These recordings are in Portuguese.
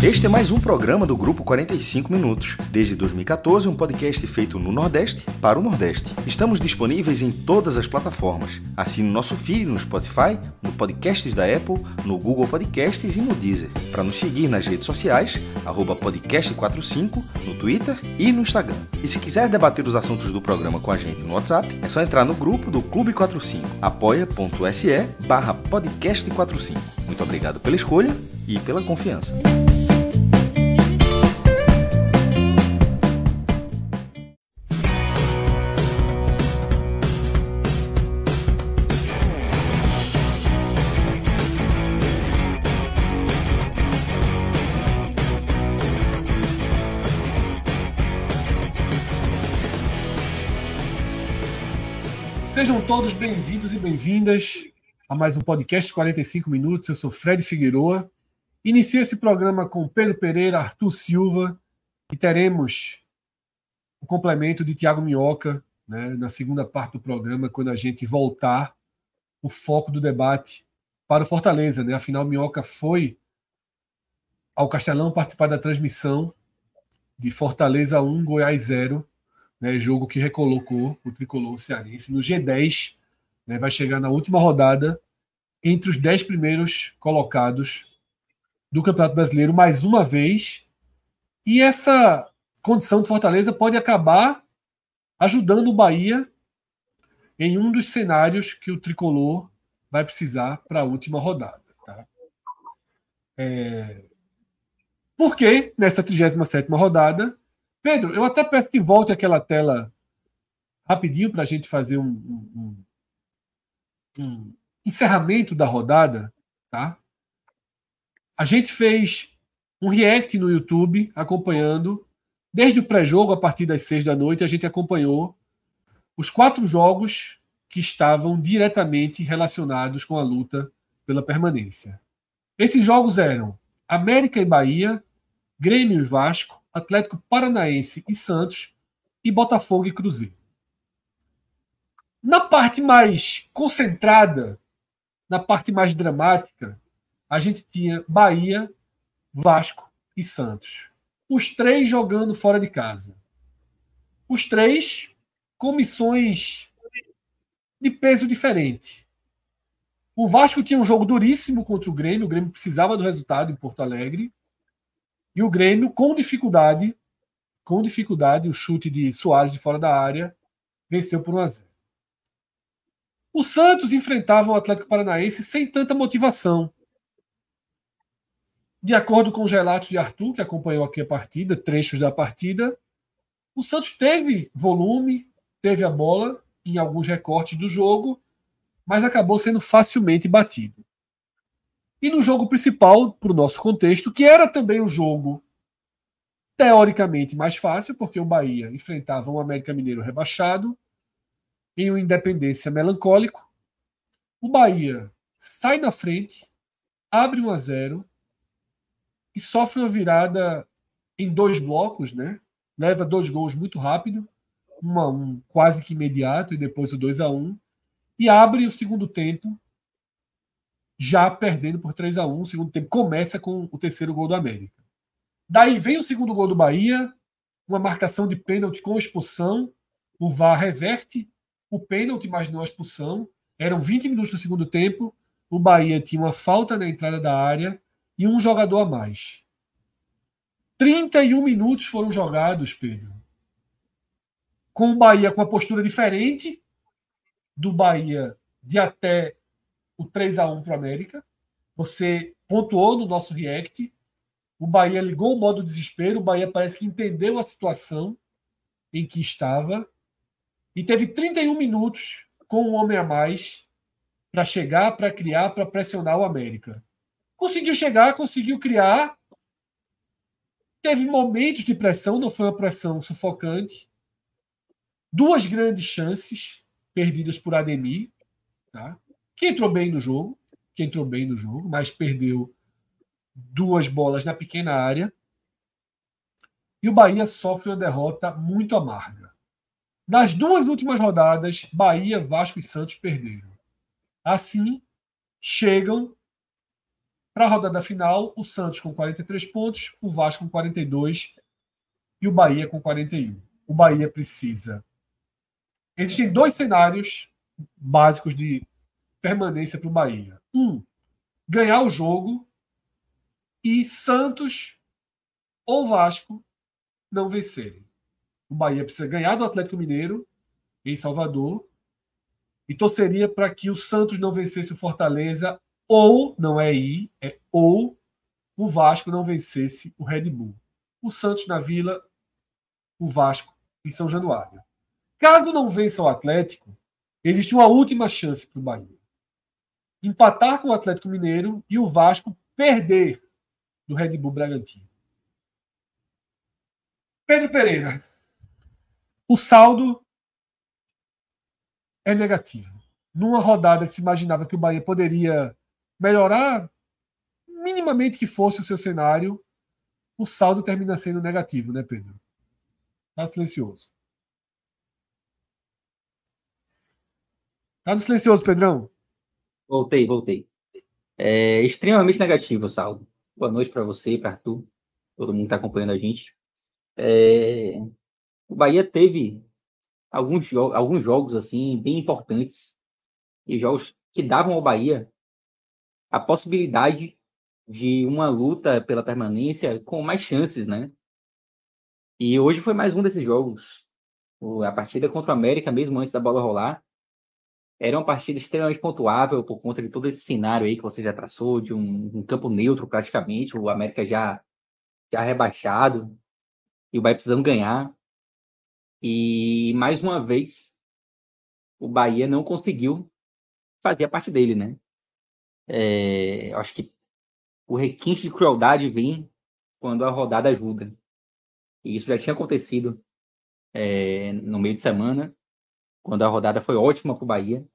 Este é mais um programa do Grupo 45 Minutos. Desde 2014, um podcast feito no Nordeste para o Nordeste. Estamos disponíveis em todas as plataformas. Assine nosso feed no Spotify, no Podcasts da Apple, no Google Podcasts e no Deezer. Para nos seguir nas redes sociais, podcast45, no Twitter e no Instagram. E se quiser debater os assuntos do programa com a gente no WhatsApp, é só entrar no grupo do Clube 45, apoia.se barra podcast45. Muito obrigado pela escolha e pela confiança. Todos bem-vindos e bem-vindas a mais um podcast 45 minutos. Eu sou Fred Figueroa. Inicio esse programa com Pedro Pereira, Arthur Silva e teremos o complemento de Tiago Minhoca né, na segunda parte do programa, quando a gente voltar o foco do debate para o Fortaleza. Né? Afinal, Minhoca foi ao Castelão participar da transmissão de Fortaleza 1, Goiás 0 né, jogo que recolocou o tricolor cearense no G10, né, vai chegar na última rodada entre os 10 primeiros colocados do Campeonato Brasileiro mais uma vez. E essa condição de Fortaleza pode acabar ajudando o Bahia em um dos cenários que o tricolor vai precisar para a última rodada. Tá? É... Porque nessa 37 rodada Pedro, eu até peço que volte aquela tela rapidinho para a gente fazer um, um, um, encerramento da rodada, tá? A gente fez um react no YouTube acompanhando desde o pré-jogo a partir das seis da noite a gente acompanhou os quatro jogos que estavam diretamente relacionados com a luta pela permanência. Esses jogos eram América e Bahia, Grêmio e Vasco, Atlético Paranaense e Santos e Botafogo e Cruzeiro. Na parte mais concentrada, na parte mais dramática, a gente tinha Bahia, Vasco e Santos. Os três jogando fora de casa. Os três com missões de peso diferente. O Vasco tinha um jogo duríssimo contra o Grêmio, o Grêmio precisava do resultado em Porto Alegre. E o Grêmio, com dificuldade, com dificuldade, o chute de Soares de fora da área, venceu por 1 a 0. O Santos enfrentava o Atlético Paranaense sem tanta motivação. De acordo com os relatos de Arthur, que acompanhou aqui a partida, trechos da partida, o Santos teve volume, teve a bola em alguns recortes do jogo, mas acabou sendo facilmente batido. E no jogo principal, para o nosso contexto, que era também um jogo teoricamente mais fácil, porque o Bahia enfrentava um América Mineiro rebaixado em uma independência melancólico. O Bahia sai na frente, abre 1 a 0 e sofre uma virada em dois blocos, né? Leva dois gols muito rápido, um a um quase que imediato e depois o 2 a 1 e abre o segundo tempo já perdendo por 3 a 1 O segundo tempo começa com o terceiro gol do América. Daí vem o segundo gol do Bahia, uma marcação de pênalti com expulsão. O VAR reverte o pênalti, mas não a expulsão. Eram 20 minutos do segundo tempo. O Bahia tinha uma falta na entrada da área e um jogador a mais. 31 minutos foram jogados, Pedro. Com o Bahia com uma postura diferente do Bahia de até o 3 a 1 para o América. Você pontuou no nosso react. O Bahia ligou o modo desespero. O Bahia parece que entendeu a situação em que estava e teve 31 minutos com um homem a mais para chegar, para criar, para pressionar o América. Conseguiu chegar, conseguiu criar. Teve momentos de pressão, não foi uma pressão sufocante. Duas grandes chances perdidas por Ademir. Tá? Que entrou bem no jogo, que entrou bem no jogo, mas perdeu duas bolas na pequena área. E o Bahia sofre uma derrota muito amarga. Nas duas últimas rodadas, Bahia, Vasco e Santos perderam. Assim, chegam Para a rodada final, o Santos com 43 pontos, o Vasco com 42 e o Bahia com 41. O Bahia precisa. Existem dois cenários básicos de permanência para o Bahia. Um, ganhar o jogo e Santos ou Vasco não vencerem. O Bahia precisa ganhar do Atlético Mineiro em Salvador e torceria para que o Santos não vencesse o Fortaleza ou não é ir, é ou o Vasco não vencesse o Red Bull. O Santos na Vila, o Vasco em São Januário. Caso não vença o Atlético, existe uma última chance para o Bahia. Empatar com o Atlético Mineiro e o Vasco perder do Red Bull Bragantino. Pedro Pereira. O saldo é negativo. Numa rodada que se imaginava que o Bahia poderia melhorar, minimamente que fosse o seu cenário, o saldo termina sendo negativo, né, Pedro? Tá silencioso. Tá no silencioso, Pedrão? Voltei, voltei. É extremamente negativo o saldo. Boa noite para você, para Arthur, todo mundo que está acompanhando a gente. É... O Bahia teve alguns, jo alguns jogos assim bem importantes e jogos que davam ao Bahia a possibilidade de uma luta pela permanência com mais chances, né? E hoje foi mais um desses jogos. A partida contra o América, mesmo antes da bola rolar, era uma partida extremamente pontuável por conta de todo esse cenário aí que você já traçou, de um, um campo neutro praticamente, o América já, já rebaixado, e o Bahia precisando ganhar. E mais uma vez, o Bahia não conseguiu fazer a parte dele, né? É, eu acho que o requinte de crueldade vem quando a rodada ajuda. E isso já tinha acontecido é, no meio de semana, quando a rodada foi ótima para o Bahia.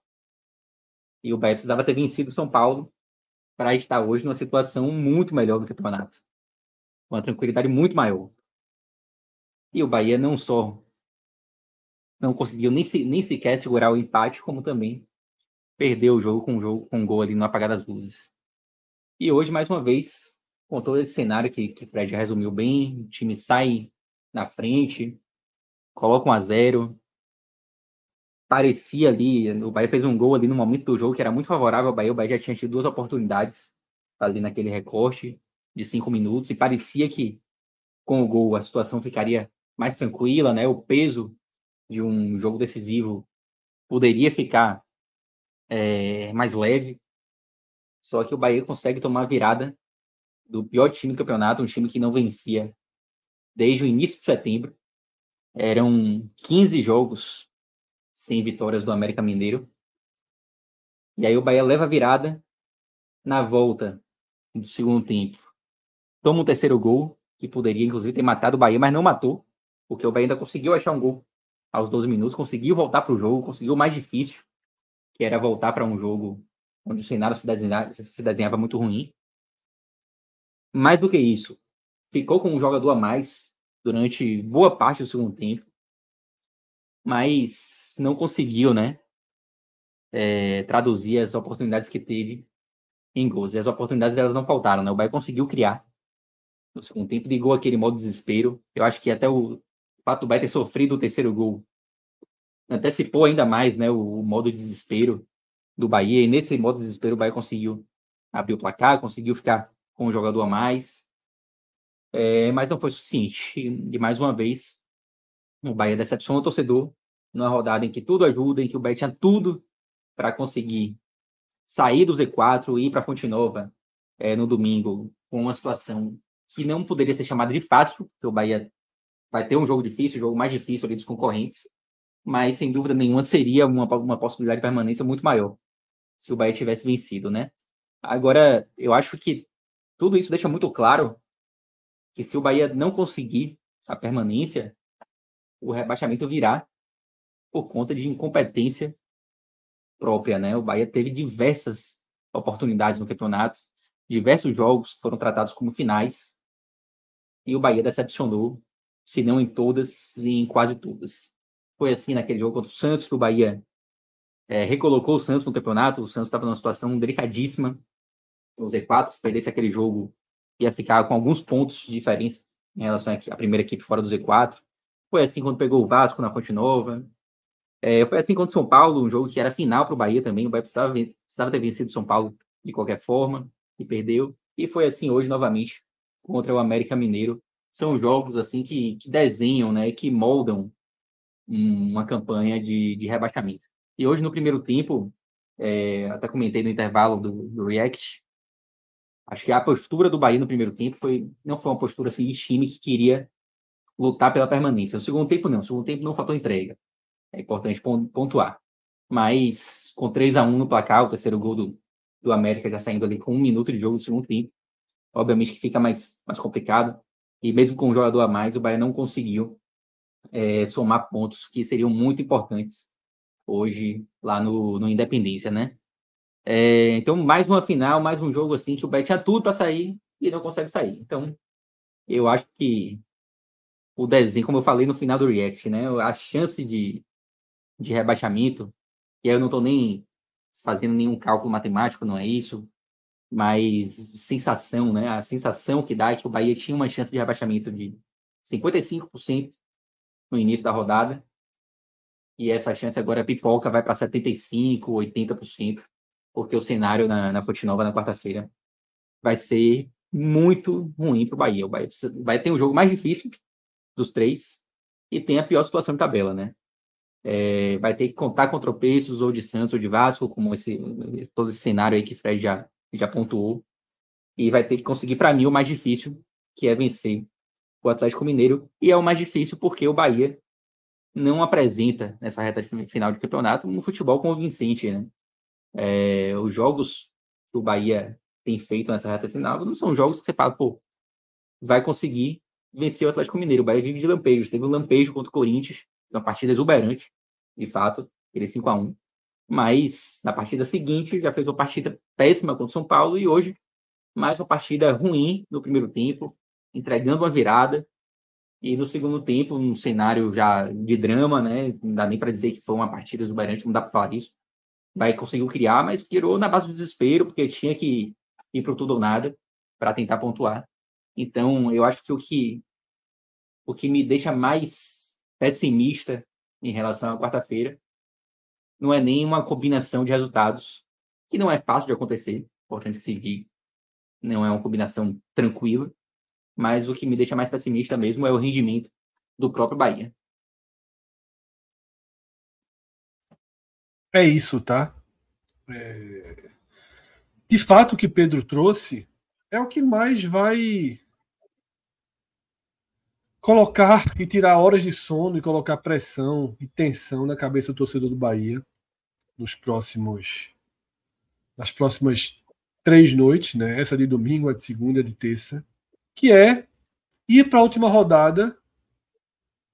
E o Bahia precisava ter vencido o São Paulo para estar hoje numa situação muito melhor do campeonato. Uma tranquilidade muito maior. E o Bahia não só não conseguiu nem, se, nem sequer segurar o empate, como também perdeu o jogo com um, jogo, com um gol ali no apagar das luzes. E hoje, mais uma vez, com todo esse cenário que, que Fred resumiu bem, o time sai na frente, coloca um a zero. Parecia ali, o Bahia fez um gol ali no momento do jogo que era muito favorável ao Bahia. O Bahia já tinha tido duas oportunidades ali naquele recorte de cinco minutos e parecia que com o gol a situação ficaria mais tranquila, né? O peso de um jogo decisivo poderia ficar é, mais leve. Só que o Bahia consegue tomar a virada do pior time do campeonato, um time que não vencia desde o início de setembro. Eram 15 jogos sem vitórias do América Mineiro. E aí o Bahia leva a virada na volta do segundo tempo. Toma um terceiro gol, que poderia inclusive ter matado o Bahia, mas não matou, porque o Bahia ainda conseguiu achar um gol aos 12 minutos, conseguiu voltar para o jogo, conseguiu o mais difícil, que era voltar para um jogo onde o cenário se desenhava, se desenhava muito ruim. Mais do que isso, ficou com um jogador a mais durante boa parte do segundo tempo, mas não conseguiu, né, é, traduzir as oportunidades que teve em gols. E as oportunidades elas não faltaram, né? O Bahia conseguiu criar no segundo tempo, ligou aquele modo desespero. Eu acho que até o fato do Bahia ter sofrido o terceiro gol antecipou ainda mais, né, o, o modo desespero do Bahia. E nesse modo desespero o Bahia conseguiu abrir o placar, conseguiu ficar com um jogador a mais. É, mas não foi suficiente. E, mais uma vez, o Bahia decepciona o torcedor numa rodada em que tudo ajuda, em que o Bahia tinha tudo para conseguir sair do Z4 e ir para Fonte Nova é, no domingo, com uma situação que não poderia ser chamada de fácil, porque o Bahia vai ter um jogo difícil, o jogo mais difícil ali dos concorrentes, mas sem dúvida nenhuma seria uma, uma possibilidade de permanência muito maior se o Bahia tivesse vencido, né? Agora, eu acho que tudo isso deixa muito claro que se o Bahia não conseguir a permanência, o rebaixamento virá por conta de incompetência própria, né? O Bahia teve diversas oportunidades no campeonato, diversos jogos foram tratados como finais, e o Bahia decepcionou, se não em todas, em quase todas. Foi assim naquele jogo contra o Santos, que o Bahia é, recolocou o Santos no campeonato. O Santos estava numa situação delicadíssima. no Z4, se perdesse aquele jogo, ia ficar com alguns pontos de diferença em relação à primeira equipe fora do Z4. Foi assim quando pegou o Vasco na Fonte Nova. É, foi assim contra o São Paulo, um jogo que era final para o Bahia também. O Bahia precisava, precisava ter vencido o São Paulo de qualquer forma e perdeu. E foi assim hoje novamente contra o América Mineiro. São jogos assim que, que desenham, né, que moldam uma campanha de, de rebaixamento. E hoje no primeiro tempo, é, até comentei no intervalo do, do React, acho que a postura do Bahia no primeiro tempo foi não foi uma postura assim de time que queria lutar pela permanência. No segundo tempo não, no segundo tempo não faltou entrega. É importante pontuar. Mas com 3 a 1 no placar, o terceiro gol do, do América já saindo ali com um minuto de jogo no segundo tempo, obviamente que fica mais, mais complicado. E mesmo com um jogador a mais, o Bahia não conseguiu é, somar pontos que seriam muito importantes hoje lá no, no Independência, né? É, então, mais uma final, mais um jogo assim que o Bahia tinha tudo para sair e não consegue sair. Então, eu acho que o desenho, como eu falei no final do React, né? A chance de, de rebaixamento, e aí eu não estou nem fazendo nenhum cálculo matemático, não é isso, mas sensação, né? A sensação que dá é que o Bahia tinha uma chance de rebaixamento de 55% no início da rodada, e essa chance agora pipoca, vai para 75%, 80%, porque o cenário na, na Fonte Nova na quarta-feira vai ser muito ruim para o Bahia. O Bahia vai ter um jogo mais difícil dos três e tem a pior situação de tabela, né? É, vai ter que contar com tropeços ou de Santos ou de Vasco, como esse, todo esse cenário aí que Fred já, já pontuou. E vai ter que conseguir, para mim, o mais difícil, que é vencer o Atlético Mineiro. E é o mais difícil porque o Bahia não apresenta nessa reta final de campeonato um futebol convincente, né? É, os jogos que o Bahia tem feito nessa reta final não são jogos que você fala, pô, vai conseguir vencer o Atlético Mineiro. O Bahia vive de lampejos. Teve um lampejo contra o Corinthians, uma partida exuberante, de fato, ele 5 a 1 Mas na partida seguinte já fez uma partida péssima contra o São Paulo e hoje mais uma partida ruim no primeiro tempo, entregando uma virada. E no segundo tempo, um cenário já de drama, né? Não dá nem para dizer que foi uma partida exuberante, não dá para falar isso. Vai conseguiu criar, mas tirou na base do desespero, porque tinha que ir para tudo ou nada para tentar pontuar. Então, eu acho que o que o que me deixa mais pessimista em relação à quarta-feira não é nem uma combinação de resultados, que não é fácil de acontecer, importante que se vi, não é uma combinação tranquila, mas o que me deixa mais pessimista mesmo é o rendimento do próprio Bahia. É isso, tá? É... De fato, o que Pedro trouxe é o que mais vai colocar e tirar horas de sono e colocar pressão e tensão na cabeça do torcedor do Bahia nos próximos nas próximas três noites, né? Essa de domingo, a de segunda, a de terça, que é ir para a última rodada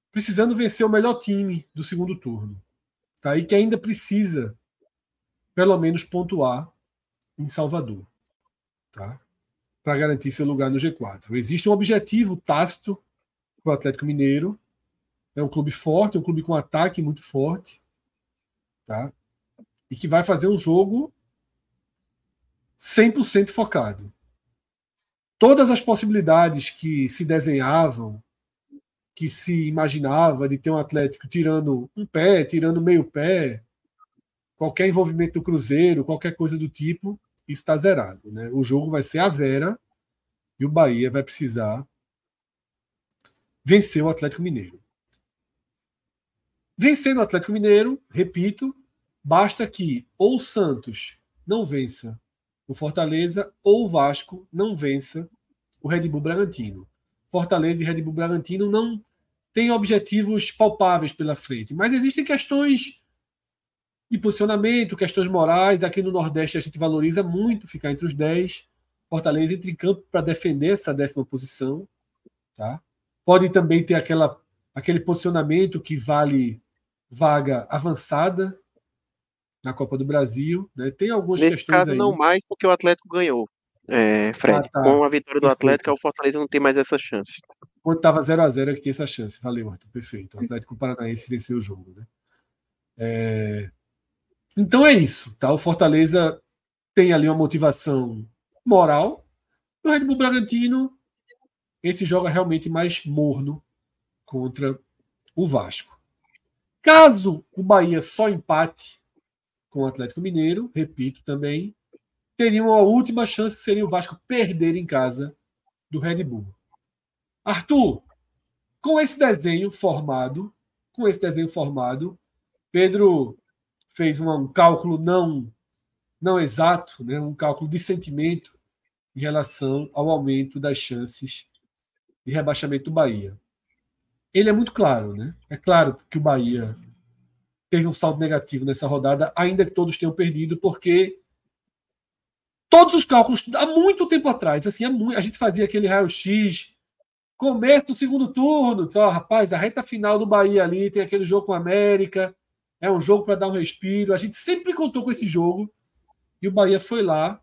precisando vencer o melhor time do segundo turno, tá? E que ainda precisa pelo menos pontuar em Salvador, tá? Para garantir seu lugar no G4. Existe um objetivo tácito o Atlético Mineiro. É um clube forte, um clube com ataque muito forte, tá? E que vai fazer um jogo 100% focado. Todas as possibilidades que se desenhavam, que se imaginava de ter um Atlético tirando um pé, tirando meio pé, qualquer envolvimento do Cruzeiro, qualquer coisa do tipo, isso está zerado. Né? O jogo vai ser a Vera e o Bahia vai precisar venceu o Atlético Mineiro. Vencendo o Atlético Mineiro, repito, basta que ou o Santos não vença o Fortaleza ou o Vasco não vença o Red Bull Bragantino. Fortaleza e Red Bull Bragantino não têm objetivos palpáveis pela frente, mas existem questões de posicionamento, questões morais. Aqui no Nordeste a gente valoriza muito ficar entre os 10. Fortaleza entra em campo para defender essa décima posição. Tá? Pode também ter aquela, aquele posicionamento que vale vaga avançada na Copa do Brasil. Né? Tem algumas Nesse questões caso, aí. não mais porque o Atlético ganhou. É, Fred, ah, tá. com a vitória do. Atlético, o Fortaleza não tem mais essa chance. Quando estava 0 a 0 é que tinha essa chance. Valeu, Arthur. Perfeito. O Atlético Paranaense venceu o jogo. Né? É... Então é isso. Tá? O Fortaleza tem ali uma motivação moral. O Red Bull Bragantino, esse joga realmente mais morno contra o Vasco. Caso o Bahia só empate com o Atlético Mineiro, repito também, teria uma última chance que seria o Vasco perder em casa do Red Bull. Arthur, com esse desenho formado, com esse desenho formado, Pedro fez um cálculo não não exato, né, um cálculo de sentimento em relação ao aumento das chances de rebaixamento do Bahia. Ele é muito claro, né? É claro que o Bahia teve um saldo negativo nessa rodada, ainda que todos tenham perdido, porque todos os cálculos, há muito tempo atrás, assim, a gente fazia aquele raio-x, começo do segundo turno, disse, oh, rapaz, a reta final do Bahia ali, tem aquele jogo com a América, é um jogo para dar um respiro. A gente sempre contou com esse jogo, e o Bahia foi lá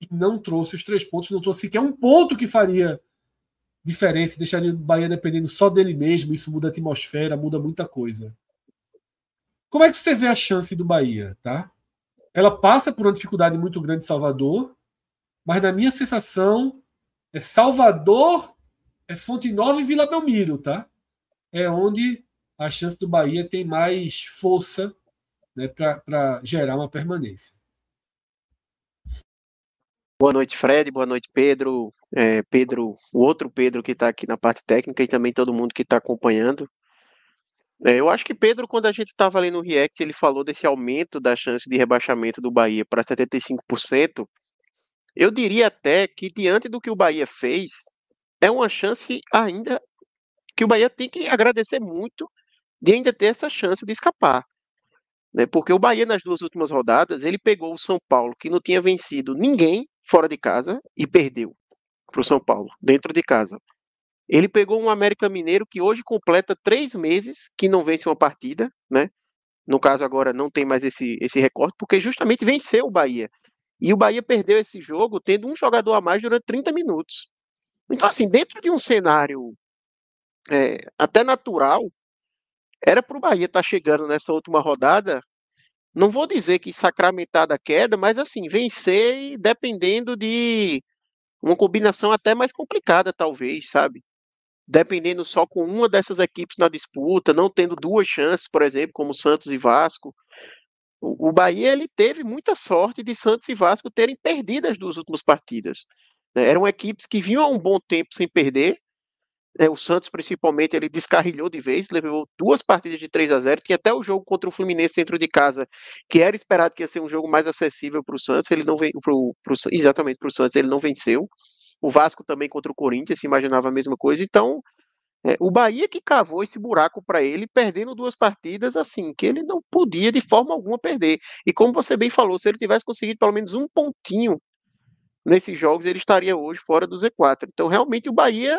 e não trouxe os três pontos, não trouxe sequer um ponto que faria diferença, deixaria o Bahia dependendo só dele mesmo, isso muda a atmosfera, muda muita coisa. Como é que você vê a chance do Bahia, tá? Ela passa por uma dificuldade muito grande em Salvador, mas na minha sensação é Salvador, é Fonte Nova e Vila Belmiro, tá? É onde a chance do Bahia tem mais força né, para gerar uma permanência. Boa noite, Fred. Boa noite, Pedro. É, Pedro, o outro Pedro que está aqui na parte técnica e também todo mundo que está acompanhando. É, eu acho que Pedro, quando a gente estava ali no React, ele falou desse aumento da chance de rebaixamento do Bahia para 75%. Eu diria até que, diante do que o Bahia fez, é uma chance ainda que o Bahia tem que agradecer muito de ainda ter essa chance de escapar. Né? Porque o Bahia, nas duas últimas rodadas, ele pegou o São Paulo, que não tinha vencido ninguém fora de casa, e perdeu para o São Paulo, dentro de casa. Ele pegou um América Mineiro que hoje completa três meses que não vence uma partida, né? No caso, agora não tem mais esse, esse recorte, porque justamente venceu o Bahia. E o Bahia perdeu esse jogo tendo um jogador a mais durante 30 minutos. Então, assim, dentro de um cenário é, até natural, era para o Bahia estar tá chegando nessa última rodada, não vou dizer que sacramentar da queda, mas assim, vencer dependendo de uma combinação até mais complicada, talvez, sabe? Dependendo só com uma dessas equipes na disputa, não tendo duas chances, por exemplo, como Santos e Vasco. O, o Bahia ele teve muita sorte de Santos e Vasco terem perdido as duas últimas partidas. Né? Eram equipes que vinham há um bom tempo sem perder, é, o Santos, principalmente, ele descarrilhou de vez, levou duas partidas de 3 a 0 Tinha até o jogo contra o Fluminense dentro de casa, que era esperado que ia ser um jogo mais acessível para o Santos. Ele não veio pro, pro, exatamente para o Santos, ele não venceu. O Vasco também contra o Corinthians se imaginava a mesma coisa. Então, é, o Bahia que cavou esse buraco para ele, perdendo duas partidas assim, que ele não podia de forma alguma perder. E como você bem falou, se ele tivesse conseguido pelo menos um pontinho nesses jogos, ele estaria hoje fora do Z4. Então, realmente, o Bahia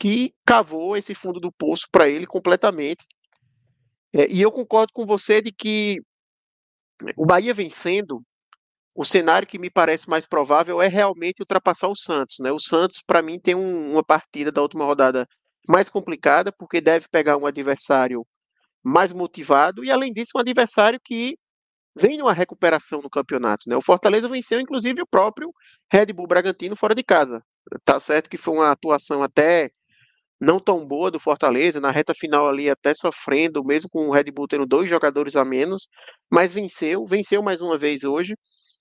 que cavou esse fundo do poço para ele completamente. É, e eu concordo com você de que o Bahia vencendo, o cenário que me parece mais provável é realmente ultrapassar o Santos. Né? O Santos, para mim, tem um, uma partida da última rodada mais complicada, porque deve pegar um adversário mais motivado, e além disso, um adversário que vem numa recuperação no campeonato. Né? O Fortaleza venceu, inclusive, o próprio Red Bull Bragantino fora de casa. Tá certo que foi uma atuação até não tão boa do Fortaleza, na reta final ali até sofrendo, mesmo com o Red Bull tendo dois jogadores a menos, mas venceu, venceu mais uma vez hoje.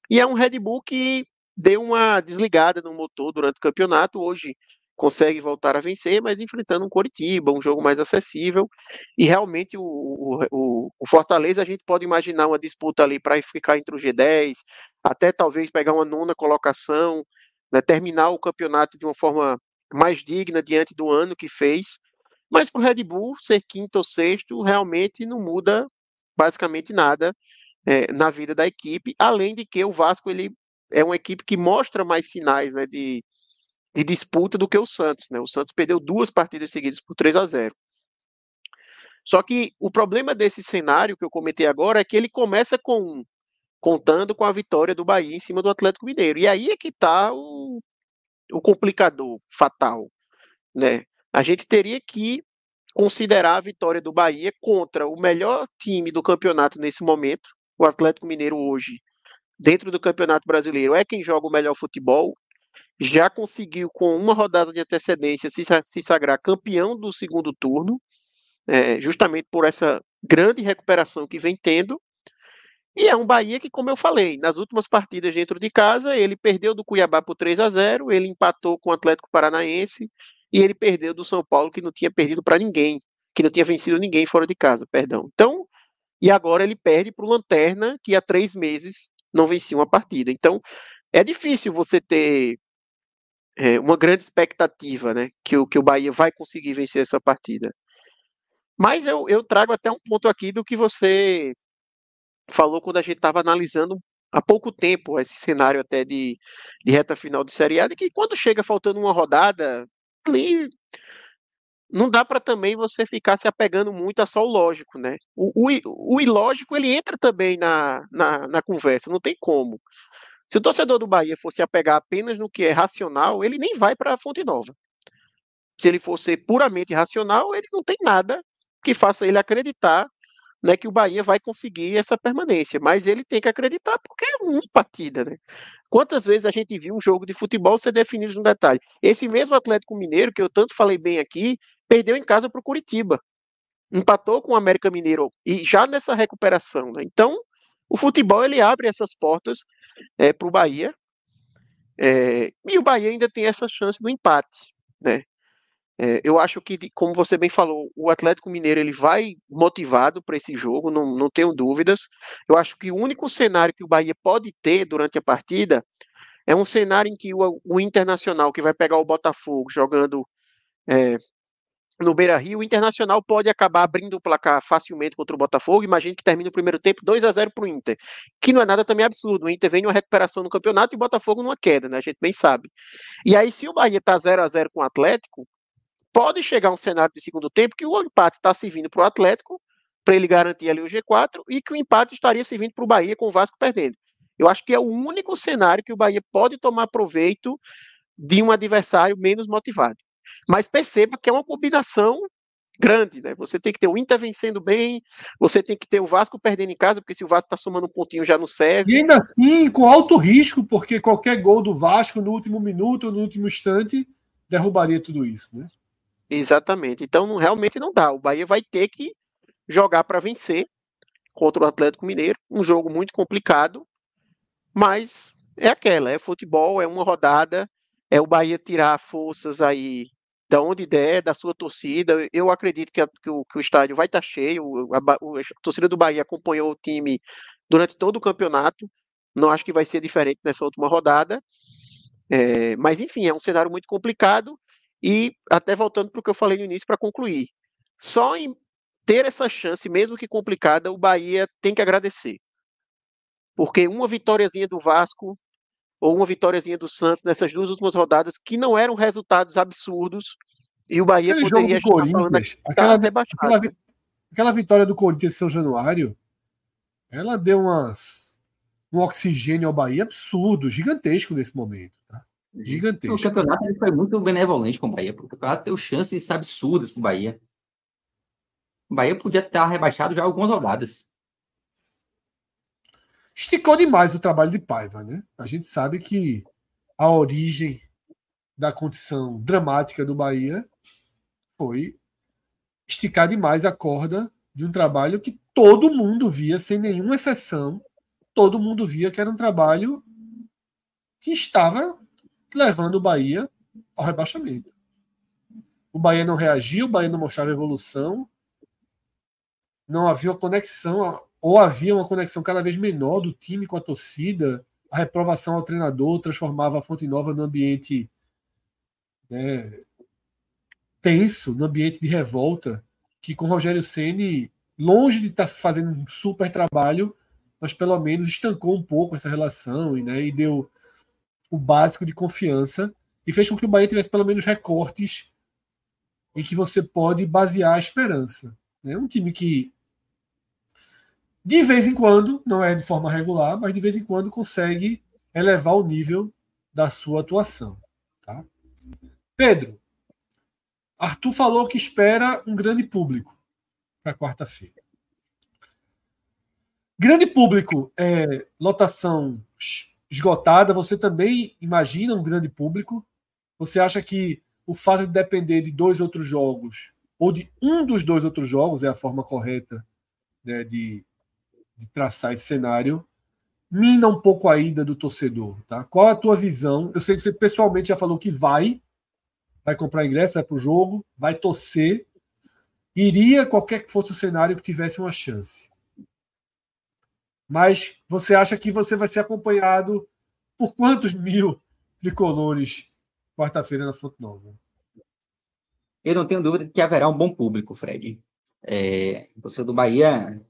E é um Red Bull que deu uma desligada no motor durante o campeonato, hoje consegue voltar a vencer, mas enfrentando um Coritiba, um jogo mais acessível, e realmente o, o, o Fortaleza a gente pode imaginar uma disputa ali para ficar entre o G10, até talvez pegar uma nona colocação, né, terminar o campeonato de uma forma mais digna diante do ano que fez. Mas para o Red Bull ser quinto ou sexto realmente não muda basicamente nada é, na vida da equipe, além de que o Vasco ele é uma equipe que mostra mais sinais né, de, de disputa do que o Santos. Né? O Santos perdeu duas partidas seguidas por 3 a 0. Só que o problema desse cenário que eu comentei agora é que ele começa com contando com a vitória do Bahia em cima do Atlético Mineiro. E aí é que está o, o complicador fatal, né? A gente teria que considerar a vitória do Bahia contra o melhor time do campeonato nesse momento. O Atlético Mineiro hoje dentro do Campeonato Brasileiro é quem joga o melhor futebol, já conseguiu, com uma rodada de antecedência, se, sagrar campeão do segundo turno, é, justamente por essa grande recuperação que vem tendo. E é um Bahia que, como eu falei, nas últimas partidas dentro de casa, ele perdeu do Cuiabá por 3 a 0 ele empatou com o Atlético Paranaense e ele perdeu do São Paulo, que não tinha perdido para ninguém, que não tinha vencido ninguém fora de casa, perdão. Então, e agora ele perde para o Lanterna, que há três meses não vencia uma partida. Então, é difícil você ter é, uma grande expectativa, né, que o, que o Bahia vai conseguir vencer essa partida. Mas eu, eu trago até um ponto aqui do que você falou quando a gente estava analisando há pouco tempo esse cenário até de, de reta final de Série A, de que quando chega faltando uma rodada, ali não dá para também você ficar se apegando muito a só o lógico, né? O, o, o ilógico ele entra também na, na, na, conversa, não tem como. Se o torcedor do Bahia fosse apegar apenas no que é racional, ele nem vai para a Fonte Nova. Se ele fosse puramente racional, ele não tem nada que faça ele acreditar né, que o Bahia vai conseguir essa permanência, mas ele tem que acreditar porque é uma partida, né? Quantas vezes a gente viu um jogo de futebol ser definido no detalhe? Esse mesmo Atlético Mineiro, que eu tanto falei bem aqui, perdeu em casa para o Curitiba, empatou com o América Mineiro e já nessa recuperação, né? Então, o futebol ele abre essas portas é, para o Bahia é, e o Bahia ainda tem essa chance do empate, né? É, eu acho que, como você bem falou, o Atlético Mineiro ele vai motivado para esse jogo, não, não tenho dúvidas. Eu acho que o único cenário que o Bahia pode ter durante a partida é um cenário em que o, o Internacional, que vai pegar o Botafogo jogando é, no Beira Rio, o Internacional pode acabar abrindo o placar facilmente contra o Botafogo. Imagine que termina o primeiro tempo 2 a 0 para o Inter, que não é nada também absurdo. O Inter vem numa recuperação no campeonato e o Botafogo numa queda, né? A gente bem sabe. E aí, se o Bahia está 0 a 0 com o Atlético, pode chegar um cenário de segundo tempo que o empate está servindo para o Atlético, para ele garantir ali o G4, e que o empate estaria servindo para o Bahia com o Vasco perdendo. Eu acho que é o único cenário que o Bahia pode tomar proveito de um adversário menos motivado. Mas perceba que é uma combinação grande, né? Você tem que ter o Inter vencendo bem, você tem que ter o Vasco perdendo em casa, porque se o Vasco está somando um pontinho já não serve. E ainda assim, com alto risco, porque qualquer gol do Vasco no último minuto, no último instante, derrubaria tudo isso, né? Exatamente. Então, não, realmente não dá. O Bahia vai ter que jogar para vencer contra o Atlético Mineiro. Um jogo muito complicado, mas é aquela: é futebol, é uma rodada, é o Bahia tirar forças aí da onde der, da sua torcida. Eu acredito que, a, que, o, que o, estádio vai estar tá cheio. A, a, a, torcida do Bahia acompanhou o time durante todo o campeonato. Não acho que vai ser diferente nessa última rodada. É, mas, enfim, é um cenário muito complicado. E até voltando para o que eu falei no início para concluir, só em ter essa chance, mesmo que complicada, o Bahia tem que agradecer. Porque uma vitóriazinha do Vasco ou uma vitóriazinha do Santos nessas duas últimas rodadas, que não eram resultados absurdos, e o Bahia Aquele poderia jogo do Corinthians, tá aquela, aquela, aquela, vitória do Corinthians em São Januário, ela deu umas, um oxigênio ao Bahia absurdo, gigantesco nesse momento. Tá? Gigantesco. O campeonato ele foi muito benevolente com o Bahia. O campeonato deu chances absurdas para o Bahia. O Bahia podia estar rebaixado já algumas rodadas. Esticou demais o trabalho de Paiva, né? A gente sabe que a origem da condição dramática do Bahia foi esticar demais a corda de um trabalho que todo mundo via, sem nenhuma exceção, todo mundo via que era um trabalho que estava levando o Bahia ao rebaixamento. O Bahia não reagiu, o Bahia não mostrava evolução, não havia uma conexão, ou havia uma conexão cada vez menor do time com a torcida, a reprovação ao treinador transformava a Fonte Nova num ambiente né, tenso, num ambiente de revolta, que com Rogério Ceni longe de estar tá fazendo um super trabalho, mas pelo menos estancou um pouco essa relação e, né, e deu o básico de confiança e fez com que o Bahia tivesse pelo menos recortes em que você pode basear a esperança. É um time que, de vez em quando, não é de forma regular, mas de vez em quando consegue elevar o nível da sua atuação. Tá? Pedro, Arthur falou que espera um grande público para quarta-feira. Grande público, é, lotação esgotada, você também imagina um grande público? Você acha que o fato de depender de dois outros jogos, ou de um dos dois outros jogos, é a forma correta né, de, de traçar esse cenário, mina um pouco a ida do torcedor, tá? Qual a tua visão? Eu sei que você pessoalmente já falou que vai, vai comprar ingresso, vai para o jogo, vai torcer, iria qualquer que fosse o cenário que tivesse uma chance. Mas você acha que você vai ser acompanhado por quantos mil tricolores quarta-feira na Fonte Nova? Eu não tenho dúvida que haverá um bom público, Fred. É, você do Bahia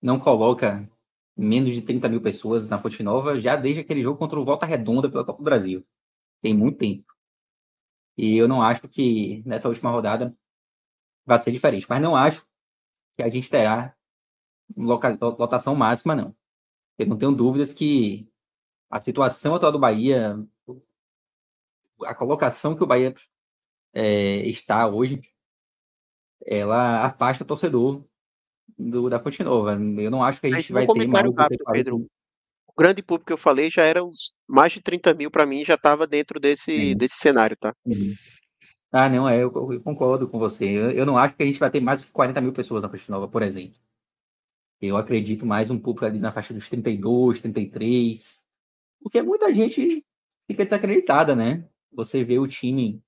não coloca menos de 30 mil pessoas na Fonte Nova já desde aquele jogo contra o Volta Redonda pela Copa do Brasil. Tem muito tempo. E eu não acho que nessa última rodada vai ser diferente. Mas não acho que a gente terá lotação máxima, não. Eu não tenho dúvidas que a situação atual do Bahia, a colocação que o Bahia é, está hoje, ela afasta o torcedor do, da Fonte Nova. Eu não acho que a gente vai ter mais... Rápido, Pedro. O grande público que eu falei já era os mais de 30 mil para mim, já estava dentro desse, desse cenário, tá? Uhum. Ah, não, é, eu, eu concordo com você. Eu, eu, não acho que a gente vai ter mais de 40 mil pessoas na Fonte Nova, por exemplo. Eu acredito mais um público ali na faixa dos 32, 33. Porque muita gente fica desacreditada, né? Você vê o time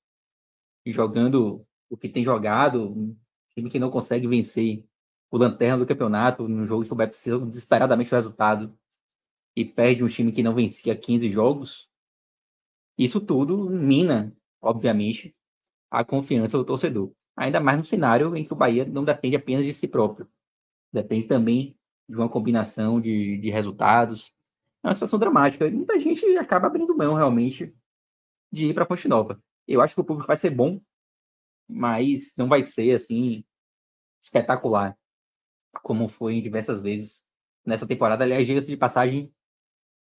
jogando o que tem jogado, um time que não consegue vencer o lanterna do campeonato, num jogo que o Bahia precisa desesperadamente do resultado, e perde um time que não vencia 15 jogos. Isso tudo mina, obviamente, a confiança do torcedor. Ainda mais no cenário em que o Bahia não depende apenas de si próprio. Depende também de uma combinação de, de resultados. É uma situação dramática. Muita gente acaba abrindo mão, realmente, de ir para a Fonte Nova. Eu acho que o público vai ser bom, mas não vai ser, assim, espetacular, como foi em diversas vezes nessa temporada. Aliás, diga-se de passagem,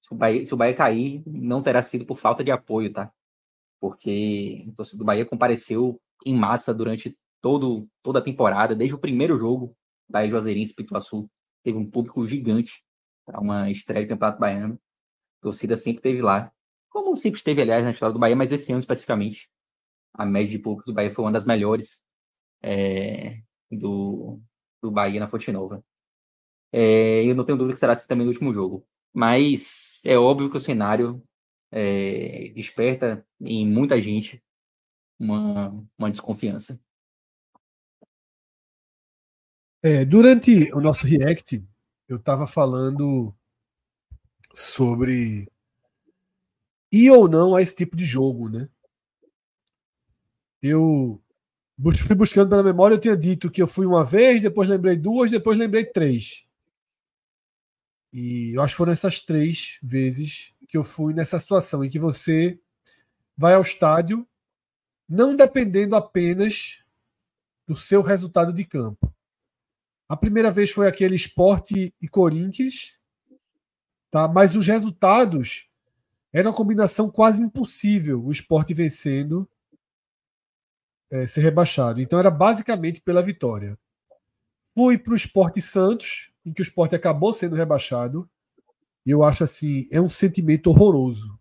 se o, Bahia, se o Bahia cair, não terá sido por falta de apoio, tá? Porque o torcedor do Bahia compareceu em massa durante todo, toda a temporada, desde o primeiro jogo Bahia Juazeirense Pituaçu teve um público gigante para uma estreia do Campeonato Baiano. A torcida sempre teve lá, como sempre esteve, aliás, na história do Bahia, mas esse ano especificamente, a média de público do Bahia foi uma das melhores é, do, do Bahia na Fonte Nova. É, eu não tenho dúvida que será assim também no último jogo. Mas é óbvio que o cenário é, desperta em muita gente uma, uma desconfiança. É, durante o nosso react, eu estava falando sobre ir ou não a esse tipo de jogo, né? Eu fui buscando pela memória, eu tinha dito que eu fui uma vez, depois lembrei duas, depois lembrei três. E eu acho que foram essas três vezes que eu fui nessa situação em que você vai ao estádio não dependendo apenas do seu resultado de campo. A primeira vez foi aquele esporte e Corinthians, tá? mas os resultados era uma combinação quase impossível o esporte vencendo é, ser rebaixado. Então era basicamente pela vitória. Fui para o Esporte Santos, em que o esporte acabou sendo rebaixado. E eu acho assim, é um sentimento horroroso.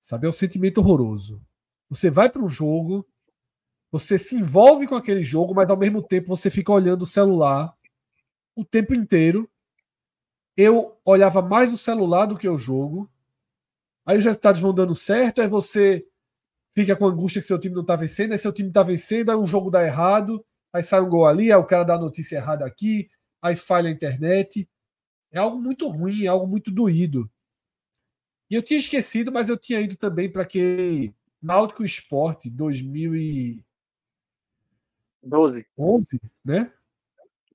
Sabe? É um sentimento horroroso. Você vai para um jogo, você se envolve com aquele jogo, mas ao mesmo tempo você fica olhando o celular o tempo inteiro. Eu olhava mais o celular do que o jogo. Aí os resultados vão dando certo, aí você fica com angústia que seu time não está vencendo, aí seu time está vencendo, aí um jogo dá errado, aí sai um gol ali, aí o cara dá a notícia errada aqui, aí falha a internet. É algo muito ruim, é algo muito doído. E eu tinha esquecido, mas eu tinha ido também para aquele Náutico Esporte 2000 e 12. 11, né?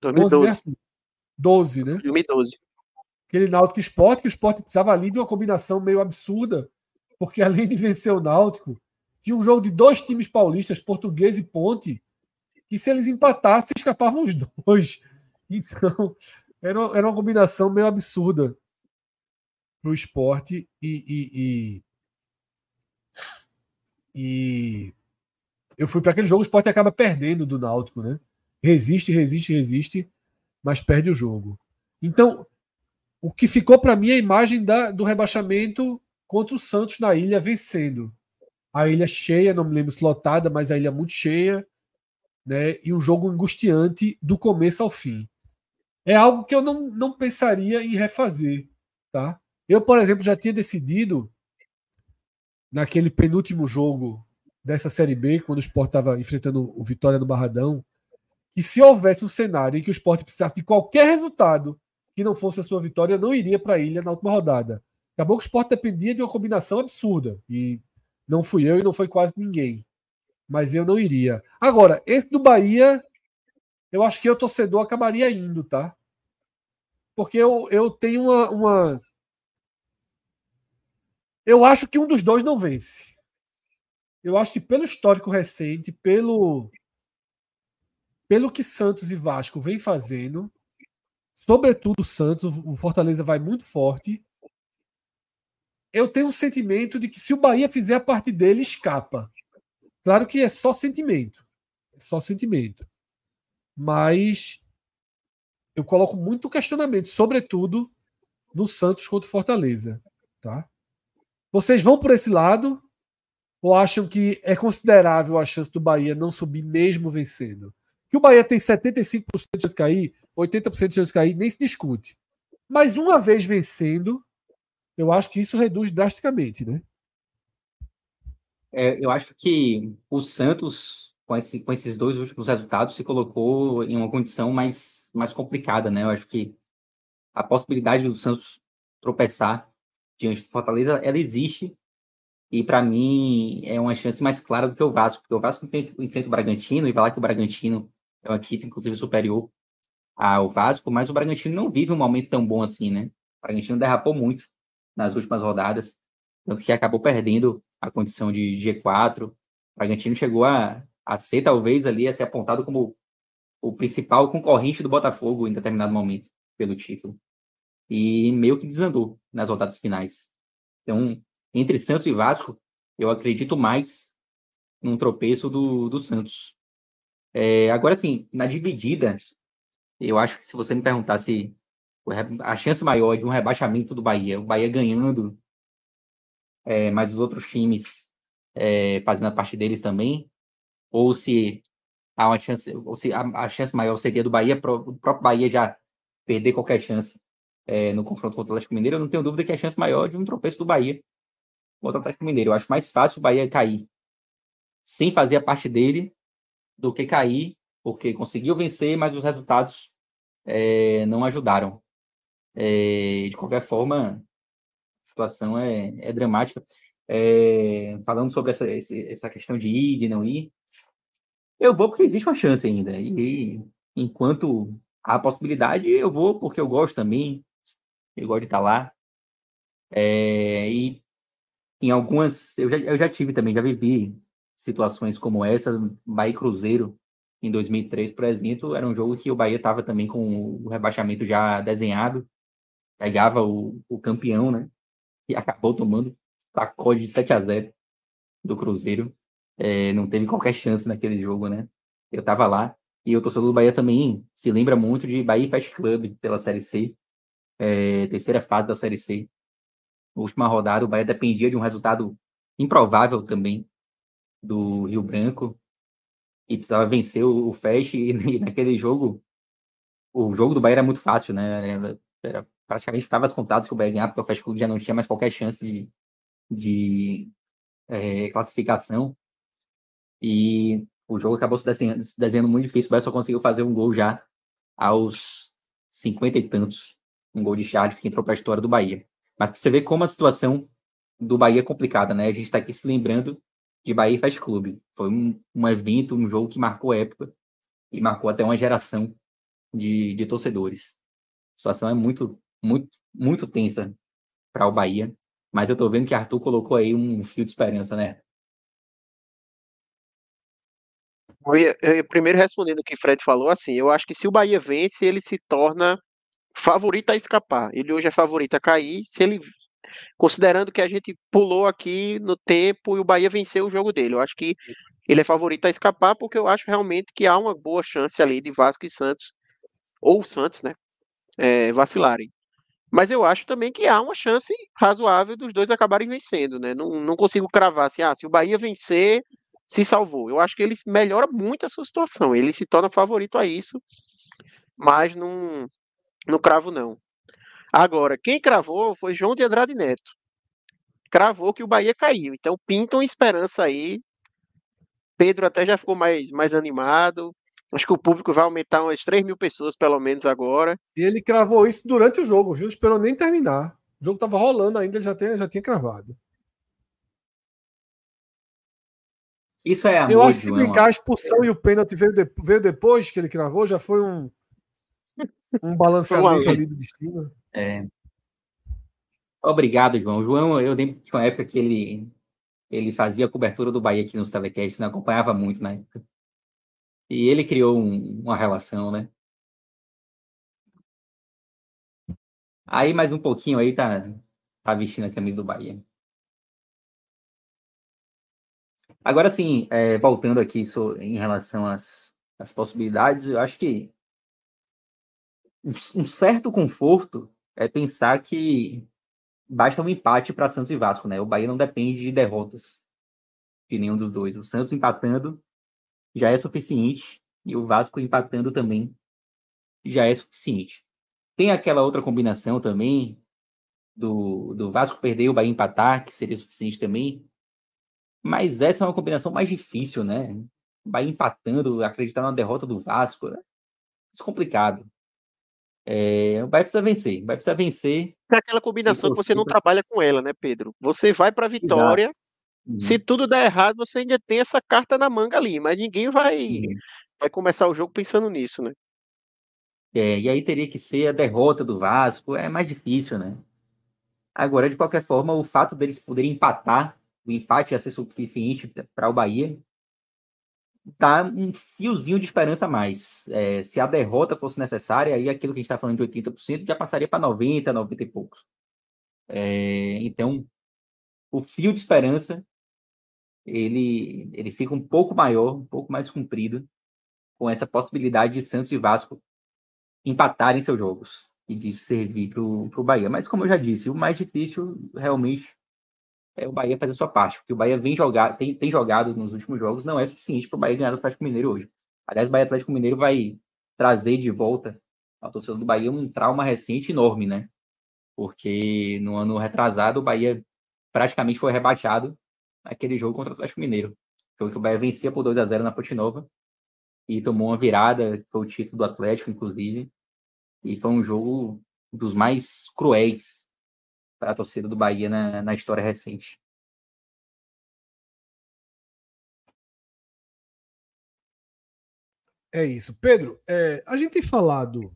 2012. 11, né? 12, né? 2012. Aquele Náutico Esporte, que o Esporte precisava ali de uma combinação meio absurda, porque além de vencer o Náutico, tinha um jogo de dois times paulistas, Português e Ponte, que se eles empatassem, escapavam os dois. Então, era, era uma combinação meio absurda para o esporte e, e, e, e eu fui para aquele jogo, o Sport acaba perdendo do Náutico, né? Resiste, resiste, resiste, mas perde o jogo. Então, o que ficou para mim é a imagem da, do rebaixamento contra o Santos na ilha vencendo. A ilha cheia, não me lembro se lotada, mas a ilha muito cheia, né? E um jogo angustiante do começo ao fim. É algo que eu não, não pensaria em refazer, tá? Eu, por exemplo, já tinha decidido naquele penúltimo jogo dessa Série B, quando o Sport estava enfrentando o Vitória no Barradão, que se houvesse um cenário em que o Sport precisasse de qualquer resultado que não fosse a sua vitória, não iria para a ilha na última rodada. Acabou que o Sport dependia de uma combinação absurda. E não fui eu e não foi quase ninguém. Mas eu não iria. Agora, esse do Bahia, eu acho que eu, torcedor, acabaria indo, tá? Porque eu, eu tenho uma, uma. Eu acho que um dos dois não vence. Eu acho que pelo histórico recente, pelo pelo que Santos e Vasco vem fazendo, sobretudo o Santos, o Fortaleza vai muito forte. Eu tenho um sentimento de que se o Bahia fizer a parte dele, escapa. Claro que é só sentimento. É só sentimento. Mas eu coloco muito questionamento, sobretudo no Santos contra o Fortaleza. Tá? Vocês vão por esse lado ou acham que é considerável a chance do Bahia não subir mesmo vencendo? Que o Bahia tem 75% de chance de cair, 80% de chance de cair, nem se discute. Mas uma vez vencendo, eu acho que isso reduz drasticamente, né? É, eu acho que o Santos, com, esse, com, esses dois últimos resultados, se colocou em uma condição mais, mais complicada, né? Eu acho que a possibilidade do Santos tropeçar diante do Fortaleza, ela existe. E para mim é uma chance mais clara do que o Vasco, porque o Vasco enfrenta, o Bragantino e vai lá que o Bragantino é uma equipe, inclusive, superior ao Vasco, mas o Bragantino não vive um momento tão bom assim, né? O Bragantino derrapou muito nas últimas rodadas, tanto que acabou perdendo a condição de G4. O Bragantino chegou a, a ser, talvez, ali, a ser apontado como o principal concorrente do Botafogo em determinado momento pelo título. E meio que desandou nas rodadas finais. Então, entre Santos e Vasco, eu acredito mais num tropeço do, do Santos. É, agora, sim, na dividida, eu acho que se você me perguntasse a chance maior de um rebaixamento do Bahia, o Bahia ganhando, é, mas os outros times é, fazendo a parte deles também, ou se há uma chance, ou se a, a chance maior seria do Bahia, o próprio Bahia já perder qualquer chance é, no confronto contra o Atlético Mineiro, eu não tenho dúvida que a chance maior de um tropeço do Bahia contra o Atlético Mineiro. Eu acho mais fácil o Bahia cair sem fazer a parte dele do que cair porque conseguiu vencer, mas os resultados é, não ajudaram. É, de qualquer forma, a situação é, é dramática. É, falando sobre essa, essa questão de ir, de não ir, eu vou porque existe uma chance ainda. E, enquanto há possibilidade, eu vou porque eu gosto também. Eu gosto de estar lá. É, e em algumas. Eu já, eu já tive também, já vivi situações como essa, Bahia Cruzeiro, em 2003, por exemplo, era um jogo que o Bahia estava também com o rebaixamento já desenhado, pegava o, o campeão, né? E acabou tomando pacote de 7 a 0 do Cruzeiro. É, não teve qualquer chance naquele jogo, né? Eu estava lá. E o torcedor do Bahia também se lembra muito de Bahia Fast Club pela Série C, é, terceira fase da Série C. última rodada, o Bahia dependia de um resultado improvável também do Rio Branco, e precisava vencer o, Fest, e, naquele jogo, o jogo do Bahia era muito fácil, né? Era, era praticamente estava as contadas que o Bahia ganhava, porque o Fast Club já não tinha mais qualquer chance de, de é, classificação. E o jogo acabou se desenhando, se desenhando muito difícil. O Bahia só conseguiu fazer um gol já aos cinquenta e tantos. Um gol de Charles que entrou para a história do Bahia. Mas para você ver como a situação do Bahia é complicada, né? A gente está aqui se lembrando de Bahia Fast Club. Foi um, um evento, um jogo que marcou época e marcou até uma geração de, de torcedores. A situação é muito, muito, muito tensa para o Bahia, mas eu estou vendo que Arthur colocou aí um fio de esperança, né? Eu ia, eu ia primeiro respondendo o que o Fred falou, assim, eu acho que se o Bahia vence, ele se torna favorito a escapar. Ele hoje é favorito a cair. Se ele considerando que a gente pulou aqui no tempo e o Bahia venceu o jogo dele. Eu acho que ele é favorito a escapar, porque eu acho realmente que há uma boa chance ali de Vasco e Santos, ou Santos, né, é, vacilarem. Mas eu acho também que há uma chance razoável dos dois acabarem vencendo, né? Não, não consigo cravar assim, ah, se o Bahia vencer, se salvou. Eu acho que ele melhora muito a sua situação. Ele se torna favorito a isso, mas não, não cravo, não. Agora, quem cravou foi João de Andrade Neto. Cravou que o Bahia caiu. Então, pintam esperança aí. Pedro até já ficou mais, mais animado. Acho que o público vai aumentar umas 3 mil pessoas, pelo menos agora. E ele cravou isso durante o jogo, viu? Não esperou nem terminar. O jogo estava rolando ainda, ele já tinha, já tinha cravado. Isso é amor, Eu acho que se brincar, a expulsão e o pênalti veio, de, veio depois que ele cravou, já foi um, um balanceamento ali do destino. É. Obrigado, João. João, eu lembro de uma época que ele, ele fazia a cobertura do Bahia aqui nos telecasts, não acompanhava muito na época. E ele criou um, uma relação, né? Aí mais um pouquinho aí tá, tá vestindo a camisa do Bahia. Agora sim, é, voltando aqui so, em relação às, às possibilidades, eu acho que um, certo conforto é pensar que basta um empate para Santos e Vasco, né? O Bahia não depende de derrotas de nenhum dos dois. O Santos empatando já é suficiente e o Vasco empatando também já é suficiente. Tem aquela outra combinação também do, do Vasco perder e o Bahia empatar, que seria suficiente também. Mas essa é uma combinação mais difícil, né? O Bahia empatando, acreditar na derrota do Vasco, é complicado. É, o Bahia precisa vencer. O Bahia precisa vencer. É aquela combinação que você não trabalha com ela, né, Pedro? Você vai para a vitória. Uhum. Se tudo der errado, você ainda tem essa carta na manga ali, mas ninguém vai, uhum. vai começar o jogo pensando nisso, né? É, e aí teria que ser a derrota do Vasco, é mais difícil, né? Agora, de qualquer forma, o fato deles poderem empatar, o empate ia ser suficiente para o Bahia, tá um fiozinho de esperança a mais. É, se a derrota fosse necessária, aí aquilo que a gente está falando de 80% já passaria para 90%, 90% e poucos. É, então, o fio de esperança ele, ele fica um pouco maior, um pouco mais comprido, com essa possibilidade de Santos e Vasco empatarem seus jogos e disso servir para o Bahia. Mas, como eu já disse, o mais difícil realmente é o Bahia fazer sua parte, porque o Bahia vem jogar, tem, tem jogado nos últimos jogos, não é suficiente para o Bahia ganhar do Atlético Mineiro hoje. Aliás, o Bahia Atlético Mineiro vai trazer de volta ao torcedor do Bahia um trauma recente enorme, né? Porque no ano retrasado o Bahia praticamente foi rebaixado naquele jogo contra o Atlético Mineiro. Que o Bahia vencia por 2 a 0 na Ponte Nova e tomou uma virada, foi o título do Atlético, inclusive. E foi um jogo dos mais cruéis para a torcida do Bahia na, na história recente. É isso. Pedro, é, a gente tem falado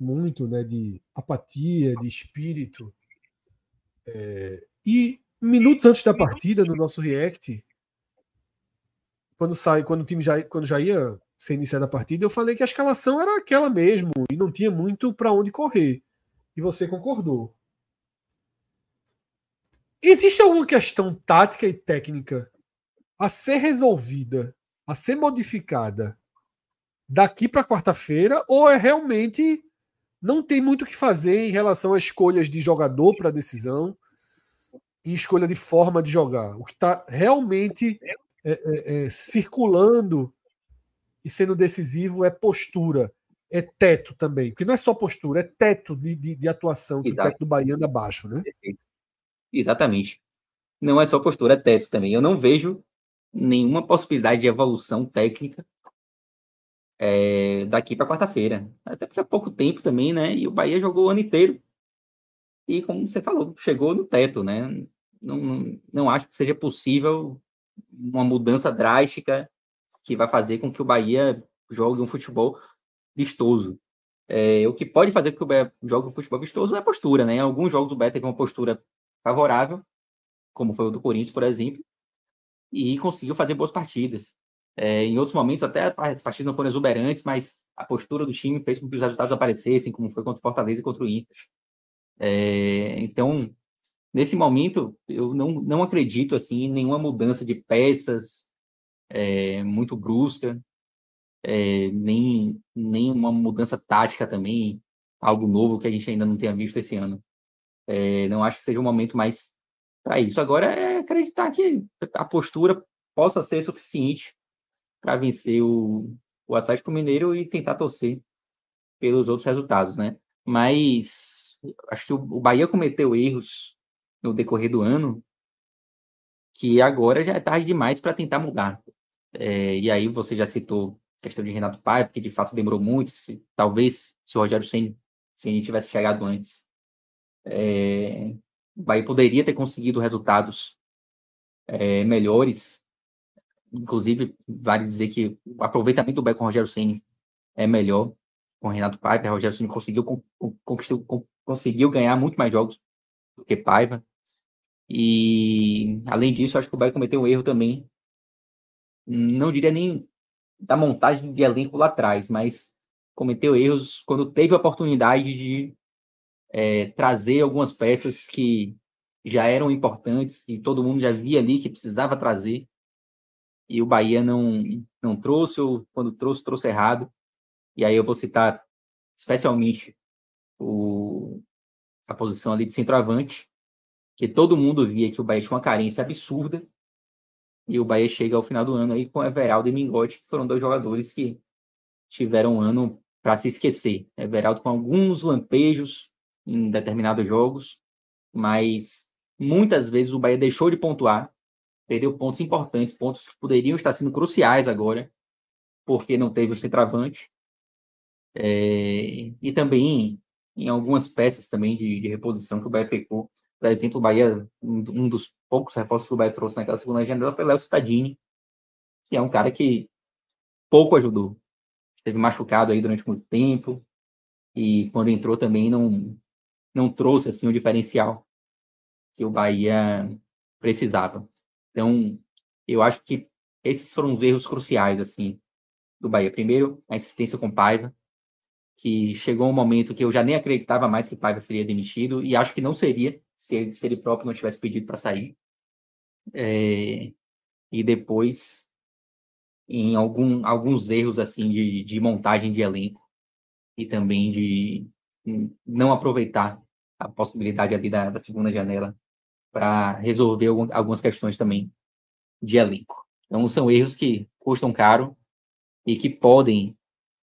muito né, de apatia, de espírito. É, e minutos antes da partida, no nosso React, quando sai, quando o time já, quando já ia ser iniciada a partida, eu falei que a escalação era aquela mesmo e não tinha muito para onde correr. E você concordou. Existe alguma questão tática e técnica a ser resolvida, a ser modificada daqui para quarta-feira, ou é realmente não tem muito o que fazer em relação a escolhas de jogador para decisão e escolha de forma de jogar? O que está realmente é, é, é, circulando e sendo decisivo é postura, é teto também, porque não é só postura, é teto de, de, de atuação que o teto do Bahia anda abaixo, né? Perfeito. Exatamente. Não é só postura, é teto também. Eu não vejo nenhuma possibilidade de evolução técnica é, daqui para quarta-feira. Até porque há pouco tempo também, né? E o Bahia jogou o ano inteiro. E como você falou, chegou no teto, né? Não, não, não acho que seja possível uma mudança drástica que vai fazer com que o Bahia jogue um futebol vistoso. É, o que pode fazer com que o Bahia jogue um futebol vistoso é a postura, né? Alguns jogos o Bahia teve uma postura favorável, como foi o do Corinthians, por exemplo, e conseguiu fazer boas partidas. É, em outros momentos, até as partidas não foram exuberantes, mas a postura do time fez com que os resultados aparecessem, como foi contra o Fortaleza e contra o Inter. É, então, nesse momento, eu não, não acredito assim, em nenhuma mudança de peças é, muito brusca, é, nem, nem uma mudança tática também algo novo que a gente ainda não tenha visto esse ano. É, não acho que seja um momento mais para isso. Agora é acreditar que a postura possa ser suficiente para vencer o, o Atlético Mineiro e tentar torcer pelos outros resultados, né? Mas acho que o, o Bahia cometeu erros no decorrer do ano que agora já é tarde demais para tentar mudar. É, e aí você já citou a questão de Renato Paiva, que de fato demorou muito, se, talvez se o Rogério se tivesse chegado antes, é, o Bahia poderia ter conseguido resultados é, melhores. Inclusive, vale dizer que o aproveitamento do Bahia com o Rogério Senna é melhor com o Renato Paiva. O Rogério Senna conseguiu, conquistou, conseguiu ganhar muito mais jogos do que Paiva. E, além disso, acho que o Bahia cometeu um erro também. Não diria nem da montagem de elenco lá atrás, mas cometeu erros quando teve a oportunidade de é, trazer algumas peças que já eram importantes e todo mundo já via ali que precisava trazer. E o Bahia não não trouxe ou quando trouxe trouxe errado. E aí eu vou citar especialmente o, a posição ali de centroavante que todo mundo via que o Bahia tinha uma carência absurda. E o Bahia chega ao final do ano aí com Everaldo e Mingote que foram dois jogadores que tiveram um ano para se esquecer. Everaldo com alguns lampejos em determinados jogos, mas muitas vezes o Bahia deixou de pontuar, perdeu pontos importantes, pontos que poderiam estar sendo cruciais agora, porque não teve o centroavante. É, e também em algumas peças também de, de, reposição que o Bahia pecou. Por exemplo, o Bahia, um, dos poucos reforços que o Bahia trouxe naquela segunda janela foi o Léo Cittadini, que é um cara que pouco ajudou. Esteve machucado aí durante muito tempo, e quando entrou também não, não trouxe assim o diferencial que o Bahia precisava. Então, eu acho que esses foram os erros cruciais assim do Bahia. Primeiro, a insistência com Paiva, que chegou um momento que eu já nem acreditava mais que Paiva seria demitido e acho que não seria se ele, se ele próprio não tivesse pedido para sair. É, e depois em algum, alguns erros assim de, de montagem de elenco e também de não aproveitar a possibilidade ali da, da segunda janela para resolver algum, algumas questões também de elenco. Então, são erros que custam caro e que podem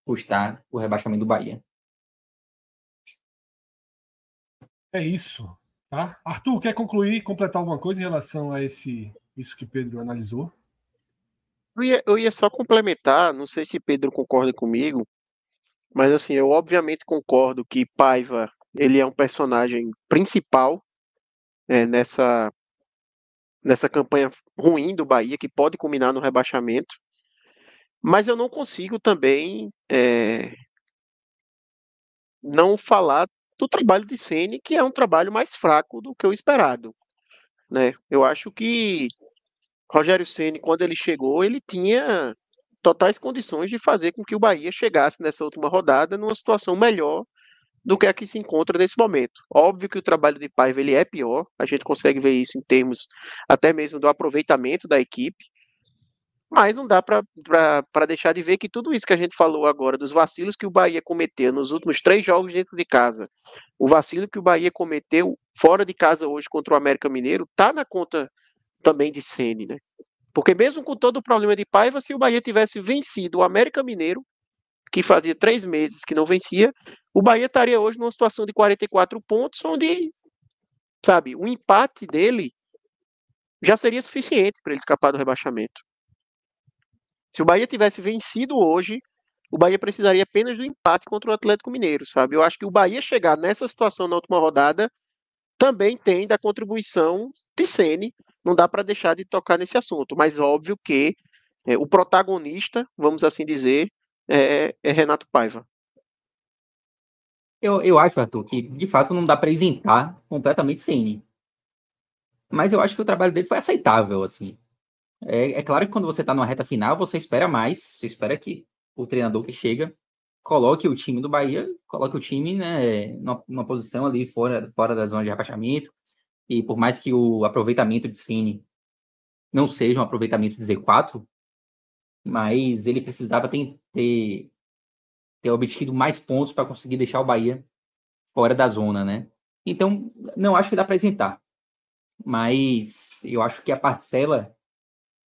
custar o rebaixamento do Bahia. É isso. Tá? Arthur, quer concluir, completar alguma coisa em relação a esse isso que Pedro analisou? Eu ia, eu ia só complementar, não sei se Pedro concorda comigo, mas assim, eu obviamente concordo que Paiva ele é um personagem principal é, nessa, nessa campanha ruim do Bahia, que pode culminar no rebaixamento. Mas eu não consigo também é, não falar do trabalho de Ceni, que é um trabalho mais fraco do que o esperado. Né? Eu acho que Rogério Ceni, quando ele chegou, ele tinha totais condições de fazer com que o Bahia chegasse nessa última rodada numa situação melhor do que a que se encontra nesse momento. Óbvio que o trabalho de Paiva ele é pior, a gente consegue ver isso em termos até mesmo do aproveitamento da equipe, mas não dá para deixar de ver que tudo isso que a gente falou agora, dos vacilos que o Bahia cometeu nos últimos três jogos dentro de casa, o vacilo que o Bahia cometeu fora de casa hoje contra o América Mineiro, tá na conta também de Sene, né? Porque mesmo com todo o problema de Paiva, se o Bahia tivesse vencido o América Mineiro, que fazia três meses que não vencia, o Bahia estaria hoje numa situação de 44 pontos, onde, sabe, o empate dele já seria suficiente para ele escapar do rebaixamento. Se o Bahia tivesse vencido hoje, o Bahia precisaria apenas do empate contra o Atlético Mineiro, sabe? Eu acho que o Bahia chegar nessa situação na última rodada também tem da contribuição de Sene. Não dá para deixar de tocar nesse assunto, mas óbvio que é, o protagonista, vamos assim dizer, é, é Renato Paiva. Eu, eu acho, Arthur, que de fato não dá para isentar completamente Ceni. Mas eu acho que o trabalho dele foi aceitável, assim. É, é claro que quando você está numa reta final, você espera mais, você espera que o treinador que chega coloque o time do Bahia, coloque o time né, numa, numa posição ali fora, fora da zona de rebaixamento. E por mais que o aproveitamento de Cine não seja um aproveitamento de Z4, mas ele precisava ter, ter, ter obtido mais pontos para conseguir deixar o Bahia fora da zona, né? Então, não acho que dá para isentar. Mas eu acho que a parcela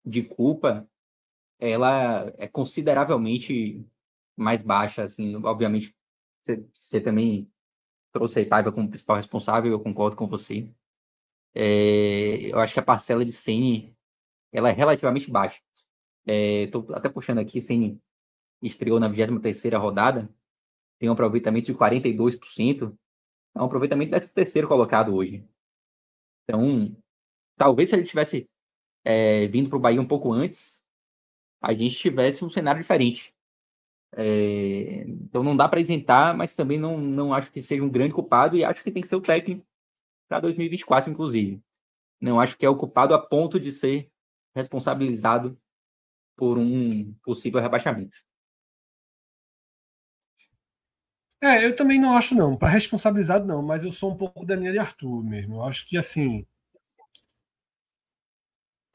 de culpa ela é consideravelmente mais baixa, assim, obviamente você também trouxe aí Paiva como principal responsável, eu concordo com você. É, eu acho que a parcela de Ceni ela é relativamente baixa. Estou é, até puxando aqui, Ceni estreou na 23 rodada, tem um aproveitamento de 42%, é um aproveitamento do terceiro colocado hoje. Então, talvez se ele tivesse é, vindo para o Bahia um pouco antes, a gente tivesse um cenário diferente. É, então não dá para isentar, mas também não, não acho que seja um grande culpado e acho que tem que ser o técnico para 2024, inclusive. Não acho que é o culpado a ponto de ser responsabilizado por um possível rebaixamento. É, eu também não acho não, para responsabilizado não, mas eu sou um pouco da linha de Arthur mesmo. Eu acho que assim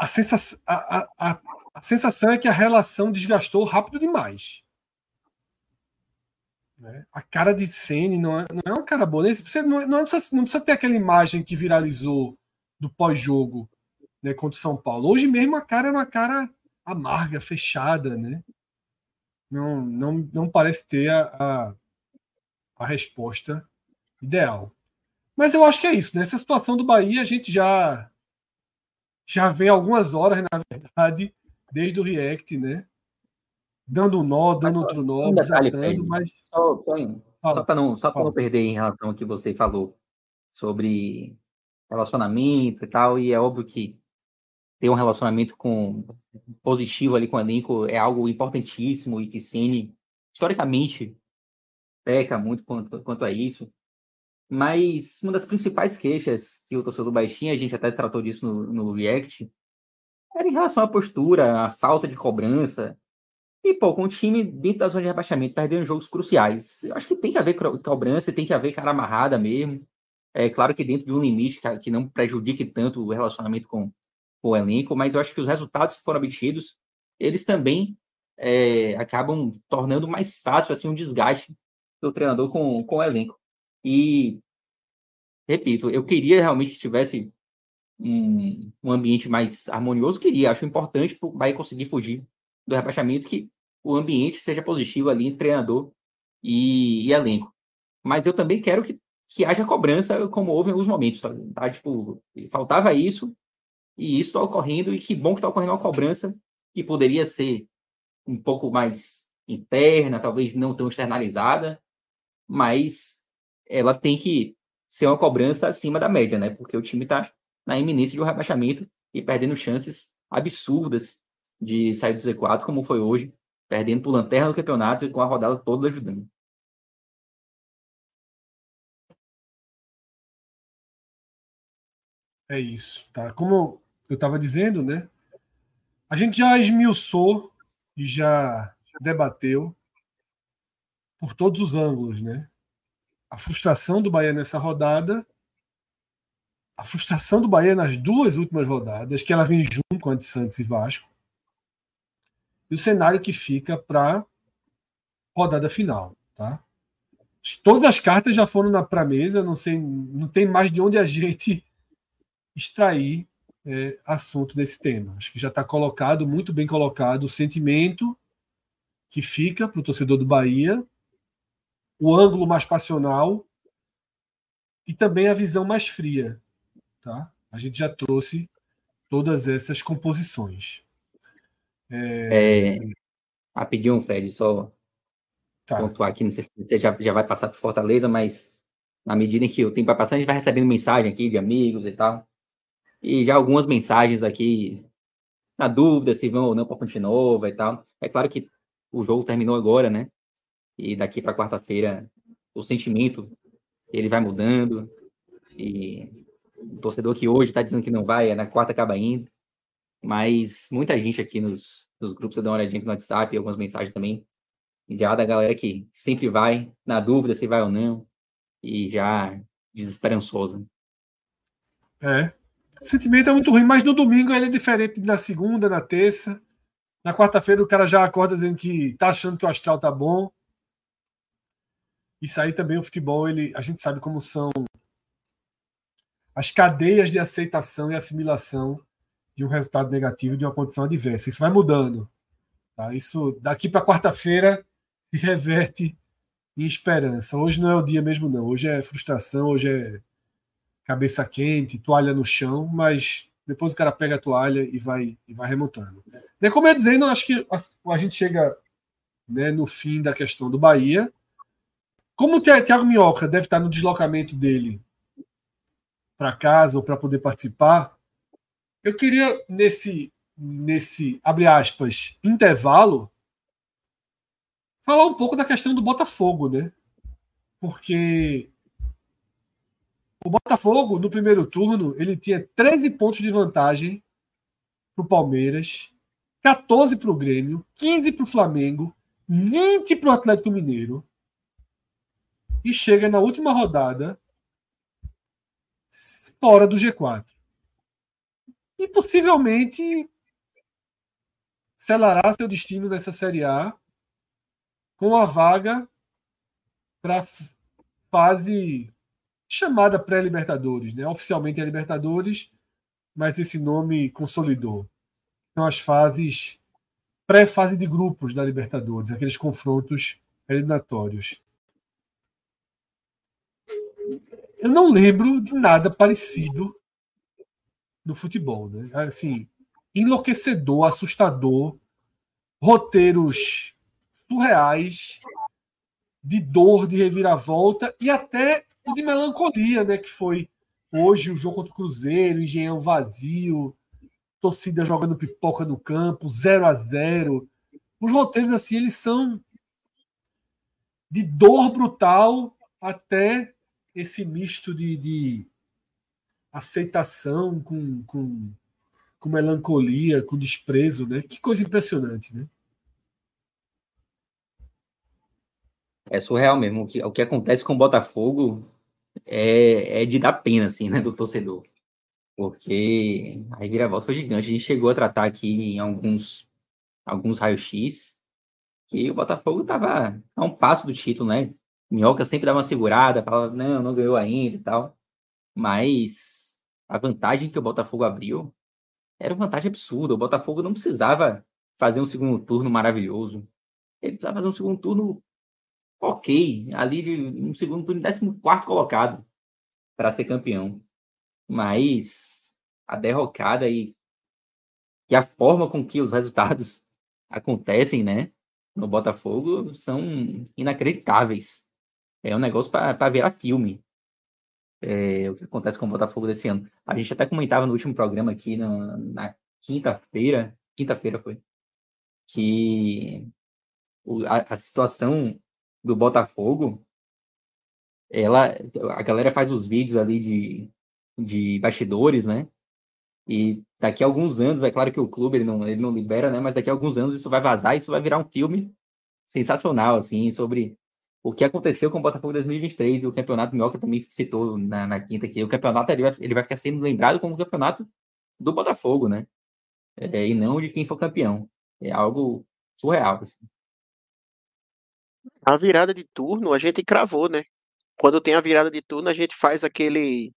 a sensação, a, a, a sensação é que a relação desgastou rápido demais. Né? A cara de Sene não é, não é uma cara boa. Você não, não, precisa, não precisa ter aquela imagem que viralizou do pós-jogo né, contra o São Paulo. Hoje mesmo a cara é uma cara amarga, fechada. Né? Não, não, não parece ter a, a, a resposta ideal. Mas eu acho que é isso. Nessa situação do Bahia, a gente já já vem algumas horas, na verdade, desde o React, né? dando um nó, dando mas, outro nó, um detalhe, mas. Só, só, só para não, só não perder em relação ao que você falou sobre relacionamento e tal, e é óbvio que ter um relacionamento com positivo ali com o elenco é algo importantíssimo e que Cine historicamente peca muito quanto, quanto a isso. Mas uma das principais queixas que o torcedor do Baixinho, a gente até tratou disso no, no React, era em relação à postura, à falta de cobrança, e, pô, com o time dentro da zona de rebaixamento, perdendo jogos cruciais, eu acho que tem que haver cobrança, tem que haver cara amarrada mesmo. É claro que dentro de um limite que não prejudique tanto o relacionamento com, com o elenco, mas eu acho que os resultados que foram obtidos, eles também é, acabam tornando mais fácil assim um desgaste do treinador com, com o elenco. E, repito, eu queria realmente que tivesse um, um ambiente mais harmonioso, queria, acho importante para o Bahia conseguir fugir do rebaixamento que o ambiente seja positivo ali em treinador e, e elenco. Mas eu também quero que, que haja cobrança, como houve em alguns momentos. Tá? tá? Tipo, faltava isso, e isso está ocorrendo, e que bom que está ocorrendo uma cobrança que poderia ser um pouco mais interna, talvez não tão externalizada, mas ela tem que ser uma cobrança acima da média, né? Porque o time está na iminência de um rebaixamento e perdendo chances absurdas de sair do Z4, como foi hoje, perdendo por lanterna do campeonato e com a rodada toda ajudando. É isso, tá? Como eu estava dizendo, né? A gente já esmiuçou e já debateu por todos os ângulos, né? A frustração do Bahia nessa rodada, a frustração do Bahia nas duas últimas rodadas, que ela vem junto com a de Santos e Vasco, e o cenário que fica para rodada final, tá? Todas as cartas já foram para a mesa, não sei, não tem mais de onde a gente extrair é, assunto desse tema. Acho que já está colocado, muito bem colocado, o sentimento que fica para o torcedor do Bahia, o ângulo mais passional e também a visão mais fria. Tá? A gente já trouxe todas essas composições. É... É... Rapidinho, Fred, só tá. pontuar aqui, não sei se você já, já vai passar por Fortaleza, mas na medida em que o tempo vai passando, a gente vai recebendo mensagem aqui de amigos e tal. E já algumas mensagens aqui na dúvida se vão ou não para Fonte Nova e tal. É claro que o jogo terminou agora, né? E daqui para quarta-feira o sentimento ele vai mudando. E o torcedor que hoje está dizendo que não vai, é na quarta acaba indo. Mas muita gente aqui nos, nos grupos, eu dou uma olhadinha aqui no WhatsApp, algumas mensagens também, já da galera que sempre vai, na dúvida se vai ou não, e já desesperançosa. É. O sentimento é muito ruim, mas no domingo ele é diferente na segunda, na terça. Na quarta-feira o cara já acorda dizendo que tá achando que o astral tá bom. Isso aí também o futebol, ele, a gente sabe como são as cadeias de aceitação e assimilação de um resultado negativo de uma condição adversa. Isso vai mudando. Tá? Isso daqui para quarta-feira se reverte em esperança. Hoje não é o dia mesmo, não. Hoje é frustração, hoje é cabeça quente, toalha no chão, mas depois o cara pega a toalha e vai, e vai remontando. E como eu ia dizendo, acho que a, a gente chega né, no fim da questão do Bahia. Como o Thiago Minhoca deve estar no deslocamento dele para casa ou para poder participar, eu queria, nesse, nesse, abre aspas, intervalo, falar um pouco da questão do Botafogo, né? Porque o Botafogo, no primeiro turno, ele tinha 13 pontos de vantagem para o Palmeiras, 14 para o Grêmio, 15 para o Flamengo, 20 para o Atlético Mineiro. E chega na última rodada fora do G4. E possivelmente selará seu destino nessa Série A com a vaga para fase chamada pré-Libertadores, né? Oficialmente é Libertadores, mas esse nome consolidou. São as fases pré-fase de grupos da Libertadores, aqueles confrontos eliminatórios. Eu não lembro de nada parecido no futebol, né? Assim, enlouquecedor, assustador, roteiros surreais de dor, de reviravolta e até de melancolia, né? Que foi hoje o jogo contra o Cruzeiro, engenhão vazio, torcida jogando pipoca no campo, 0 a 0 Os roteiros, assim, eles são de dor brutal até esse misto de, de aceitação com, com, com melancolia, com desprezo, né? Que coisa impressionante, né? É surreal mesmo. O que, o que acontece com o Botafogo é, é de dar pena, assim, né, do torcedor. Porque a reviravolta foi gigante. A gente chegou a tratar aqui em alguns, alguns raios-x que o Botafogo estava a um passo do título, né? Minhoca sempre dava uma segurada, falava, não, não ganhou ainda e tal. Mas a vantagem que o Botafogo abriu era uma vantagem absurda. O Botafogo não precisava fazer um segundo turno maravilhoso. Ele precisava fazer um segundo turno ok, ali de um segundo turno, 14 colocado para ser campeão. Mas a derrocada e, e a forma com que os resultados acontecem, né, no Botafogo são inacreditáveis. É um negócio para virar filme. É, o que acontece com o Botafogo desse ano. A gente até comentava no último programa aqui, na, na quinta-feira, quinta-feira foi, que a, a situação do Botafogo, ela, a galera faz os vídeos ali de, de bastidores, né? E daqui a alguns anos, é claro que o clube ele não, ele não libera, né? Mas daqui a alguns anos isso vai vazar, isso vai virar um filme sensacional, assim, sobre o que aconteceu com o Botafogo 2023 e o campeonato Minhoca também citou na, na quinta que o campeonato ele vai, ele vai ficar sendo lembrado como o campeonato do Botafogo, né? É, e não de quem for campeão. É algo surreal, assim. A virada de turno a gente cravou, né? Quando tem a virada de turno, a gente faz aquele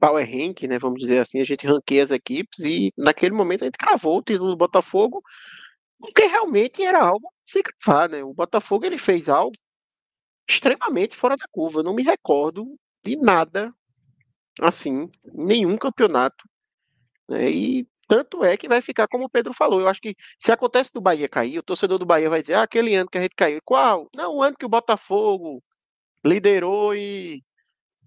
power rank, né? Vamos dizer assim, a gente ranqueia as equipes e naquele momento a gente cravou o título do Botafogo, porque realmente era algo sem cravar, né? O Botafogo ele fez algo extremamente fora da curva. Eu não me recordo de nada assim, nenhum campeonato. Né? E tanto é que vai ficar como o Pedro falou. Eu acho que se acontece do Bahia cair, o torcedor do Bahia vai dizer: ah, aquele ano que a gente caiu. Qual? Não, o ano que o Botafogo liderou e,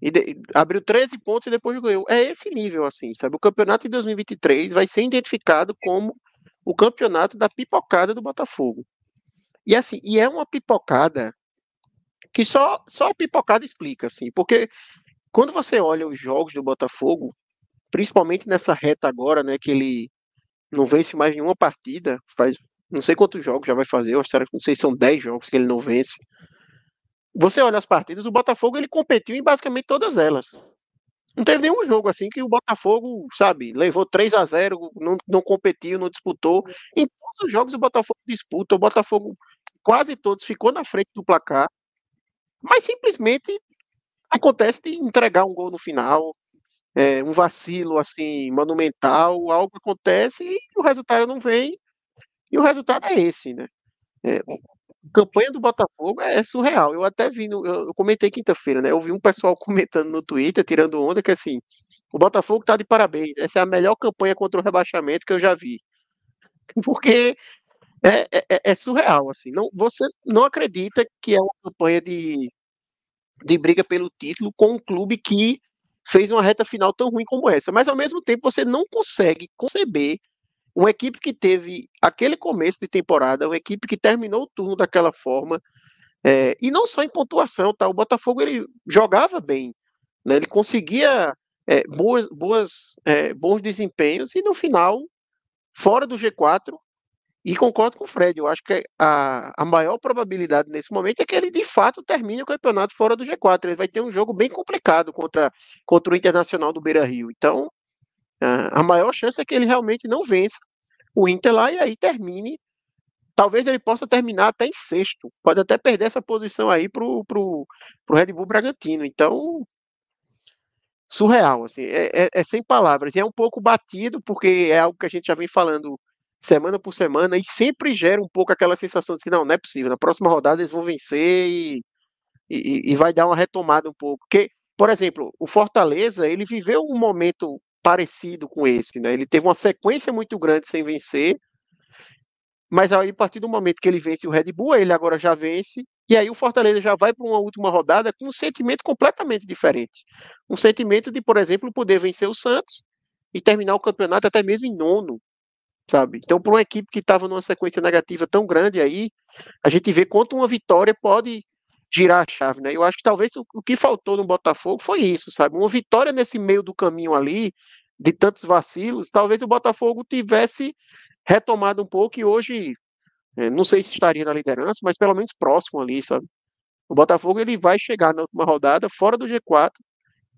e abriu 13 pontos e depois ganhou. É esse nível, assim, sabe? O campeonato de 2023 vai ser identificado como o campeonato da pipocada do Botafogo. E assim, e é uma pipocada que só, só a pipocada explica, assim, porque quando você olha os jogos do Botafogo, principalmente nessa reta agora, né, que ele não vence mais nenhuma partida, faz não sei quantos jogos já vai fazer, eu não sei se são 10 jogos que ele não vence. Você olha as partidas, o Botafogo ele competiu em basicamente todas elas. Não teve nenhum jogo assim que o Botafogo, sabe, levou 3 a 0 não, não competiu, não disputou. Em todos os jogos o Botafogo disputa, o Botafogo quase todos ficou na frente do placar. Mas simplesmente acontece de entregar um gol no final, é, um vacilo assim monumental, algo acontece e o resultado não vem, e o resultado é esse, né? É, a campanha do Botafogo é surreal. Eu até vi, no, eu comentei quinta-feira, né? Eu vi um pessoal comentando no Twitter, tirando onda, que assim, o Botafogo tá de parabéns. Essa é a melhor campanha contra o rebaixamento que eu já vi. Porque é, é, é, é surreal, assim. Não, você não acredita que é uma campanha de, de briga pelo título com um clube que fez uma reta final tão ruim como essa. Mas ao mesmo tempo você não consegue conceber uma equipe que teve aquele começo de temporada, uma equipe que terminou o turno daquela forma, é, e não só em pontuação, tá? O Botafogo ele jogava bem, né? Ele conseguia é, boas, boas, é, bons desempenhos e no final, fora do G4, e concordo com o Fred, eu acho que a, a maior probabilidade nesse momento é que ele de fato termine o campeonato fora do G4. Ele vai ter um jogo bem complicado contra, contra o Internacional do Beira Rio. Então, a maior chance é que ele realmente não vença o Inter lá e aí termine. Talvez ele possa terminar até em sexto. Pode até perder essa posição aí pro, pro, pro Red Bull Bragantino. Então, surreal, assim, é, é, é, sem palavras. E é um pouco batido, porque é algo que a gente já vem falando semana por semana e sempre gera um pouco aquela sensação de que não, não é possível. Na próxima rodada eles vão vencer e, e, e vai dar uma retomada um pouco. Porque, por exemplo, o Fortaleza, ele viveu um momento parecido com esse, né? Ele teve uma sequência muito grande sem vencer, mas aí a partir do momento que ele vence o Red Bull, ele agora já vence, e aí o Fortaleza já vai para uma última rodada com um sentimento completamente diferente. Um sentimento de, por exemplo, poder vencer o Santos e terminar o campeonato até mesmo em nono, sabe? Então, para uma equipe que estava numa sequência negativa tão grande aí, a gente vê quanto uma vitória pode girar a chave, né? Eu acho que talvez o, que faltou no Botafogo foi isso, sabe? Uma vitória nesse meio do caminho ali, de tantos vacilos, talvez o Botafogo tivesse retomado um pouco e hoje, é, não sei se estaria na liderança, mas pelo menos próximo ali, sabe? O Botafogo ele vai chegar na última rodada fora do G4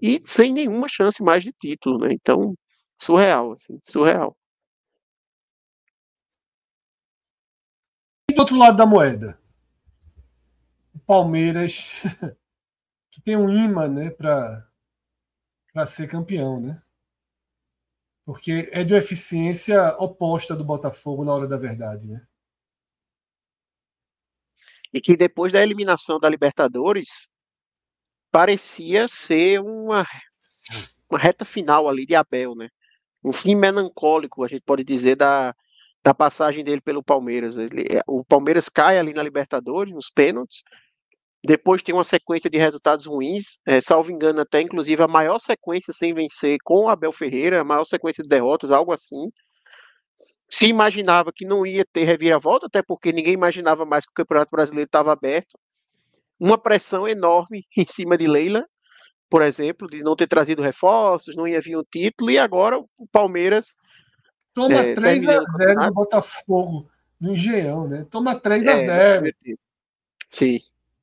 e sem nenhuma chance mais de título, né? Então, surreal, assim, surreal. Do outro lado da moeda, Palmeiras, que tem um imã né, para ser campeão, né? Porque é de uma eficiência oposta do Botafogo na hora da verdade, né? E que depois da eliminação da Libertadores parecia ser uma, uma reta final ali de Abel, né? Um fim melancólico, a gente pode dizer, da, da passagem dele pelo Palmeiras. Ele, o Palmeiras cai ali na Libertadores, nos pênaltis, depois tem uma sequência de resultados ruins, é, salvo engano, até inclusive a maior sequência sem vencer com o Abel Ferreira, a maior sequência de derrotas, algo assim. Se imaginava que não ia ter reviravolta, até porque ninguém imaginava mais que o Campeonato Brasileiro estava aberto. Uma pressão enorme em cima de Leila, por exemplo, de não ter trazido reforços, não ia vir um título, e agora o Palmeiras. Toma é, 3 a 0 no Botafogo, no Engenhão, né? Toma 3 a 0 é, Sim.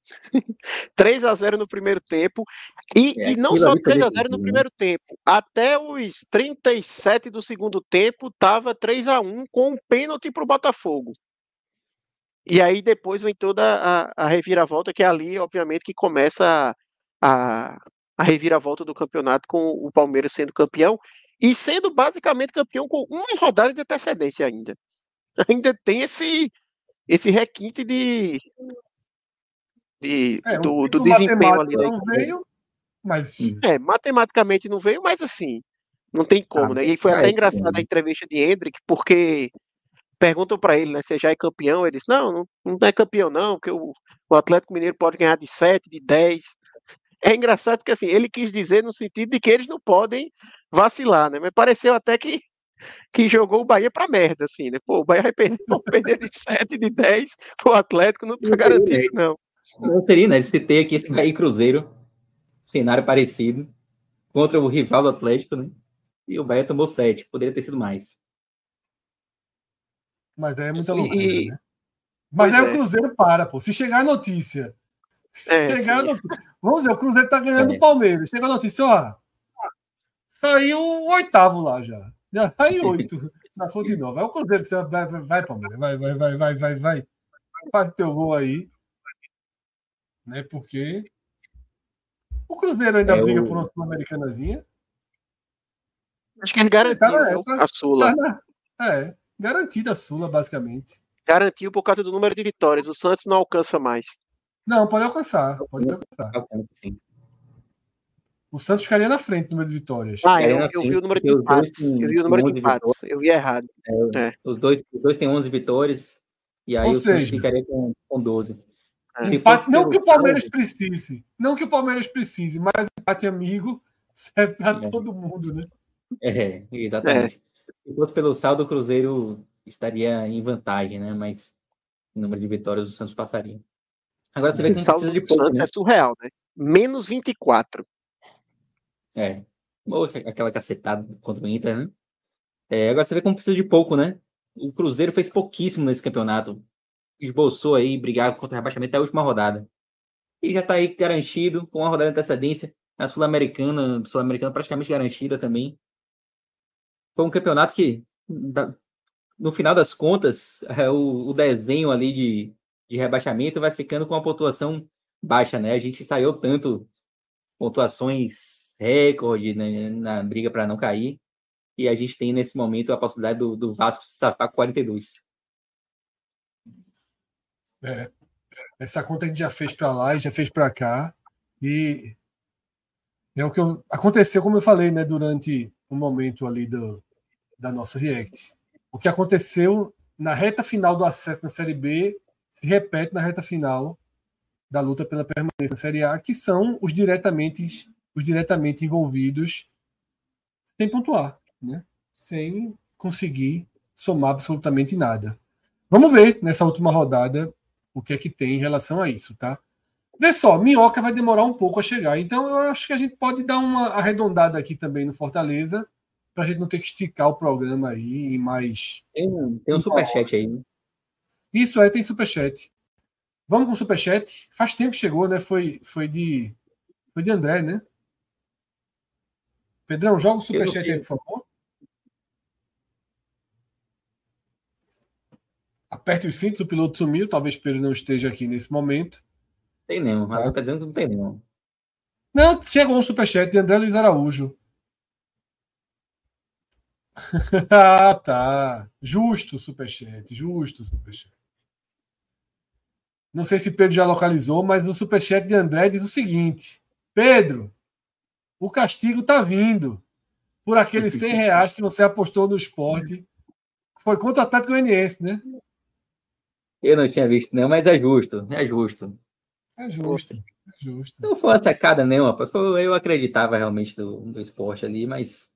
3 a 0 no primeiro tempo. E, é, e não só 3 a 0 no né? primeiro tempo. Até os 37 do segundo tempo, estava 3 a 1 com um pênalti para o Botafogo. E aí depois vem toda a, a, reviravolta, que é ali, obviamente, que começa a, a, a reviravolta do campeonato com o Palmeiras sendo campeão. E sendo basicamente campeão com uma rodada de antecedência ainda. Ainda tem esse, esse requinte de, de, é, do, do desempenho ali. Não veio, mas... É, matematicamente não veio, mas assim, não tem como, ah, né? E foi até engraçado a entrevista de Hendrick, porque perguntam para ele, né, se já é campeão, ele disse, não, não, não é campeão não, porque o, o Atlético Mineiro pode ganhar de 7, de 10. É engraçado porque assim, ele quis dizer no sentido de que eles não podem vacilar, né? Mas pareceu até que que jogou o Bahia pra merda, assim, né? Pô, o Bahia vai perder, perder de 7, de 10 pro Atlético, não tá garantido, não. Não seria, né? Citei aqui esse Bahia Cruzeiro, cenário parecido, contra o rival do Atlético, né? E o Bahia tomou sete, poderia ter sido mais. Mas é muita loucura, e... né? Mas aí é. o Cruzeiro para, pô. Se chegar a notícia. É, chegar no... Vamos dizer, o Cruzeiro tá ganhando é. o Palmeiras. Chega a notícia, ó. Saiu o oitavo lá já. Já saiu oito na Fonte Nova. Aí o Cruzeiro vai, vai, vai, Palmeiras. Vai, vai, vai, vai, vai, vai. Faz teu gol aí. né? Porque o Cruzeiro ainda É, briga o- por uma Sul-Americanazinha. Acho que ele garantiu Tá, né? Tá- a Sula. Tá na- É, garantida a Sula, basicamente. Garantiu por causa do número de vitórias. O Santos não alcança mais. Não, pode alcançar. Pode alcançar. Alcança, sim. O Santos ficaria na frente no número de vitórias. Ah, É, eu, eu vi o número de empates. Eu vi o número de têm 11 empates. Eu vi errado. Os dois, os dois têm 11 vitórias. E aí Ou o Santos seja, ficaria com, com 12. É. Se Empate- não que o Palmeiras precise. Não que o Palmeiras precise, mas empate amigo serve para É. todo mundo, né? É, exatamente. Se fosse pelo saldo, o Cruzeiro estaria em vantagem, né? Mas em número de vitórias o Santos passaria. Agora você vê O que não saldo precisa de pouco, Santos né? é surreal, né? Menos 24. É. Ou aquela cacetada contra o Inter, né? É, agora você vê como precisa de pouco, né? O Cruzeiro fez pouquíssimo nesse campeonato. Esboçou aí brigar contra o rebaixamento até a última rodada. E já tá aí garantido, com uma rodada de antecedência. A Sul-Americana, Sul-Americana praticamente garantida também. Foi um campeonato que, no final das contas, é, o, o desenho ali de, de rebaixamento vai ficando com uma pontuação baixa, né? A gente saiu tanto pontuações recorde né, na briga para não cair. E a gente tem nesse momento a possibilidade do, do Vasco se safar com 42. É. Essa conta a gente já fez para lá e já fez para cá. E é o que eu- aconteceu, como eu falei, né, durante o momento ali do, da nossa React. O que aconteceu na reta final do acesso na Série B se repete na reta final da luta pela permanência na Série A, que são os diretamente, os diretamente envolvidos sem pontuar, né? sem conseguir somar absolutamente nada. Vamos ver nessa última rodada o que é que tem em relação a isso, tá? Vê só, Minhoca vai demorar um pouco a chegar, então eu acho que a gente pode dar uma arredondada aqui também no Fortaleza, para a gente não ter que esticar o programa aí em mais. Tem um, tem um superchat aí. né? Isso é, tem superchat. Vamos com o superchat? Faz tempo que chegou, né? Foi, foi de. Foi de André, né? Pedrão, joga o superchat aí, por favor. Aperte os cintos, o piloto sumiu. Talvez Pedro não esteja aqui nesse momento. Tem nenhum. Tá. Tá. dizendo que não tem nenhum. Não, chegou um superchat de André Luiz Araújo. ah, tá. Justo o superchat, justo o superchat. Não sei se Pedro já localizou, mas o superchat de André diz o seguinte: Pedro, o castigo tá vindo por aqueles 100 reais que você apostou no esporte. Foi contra o Atlético Goianiense, né? Eu não tinha visto, não, mas é justo. É justo. É justo, é justo. Não foi uma sacada, não, rapaz. Eu acreditava realmente do, do esporte ali, mas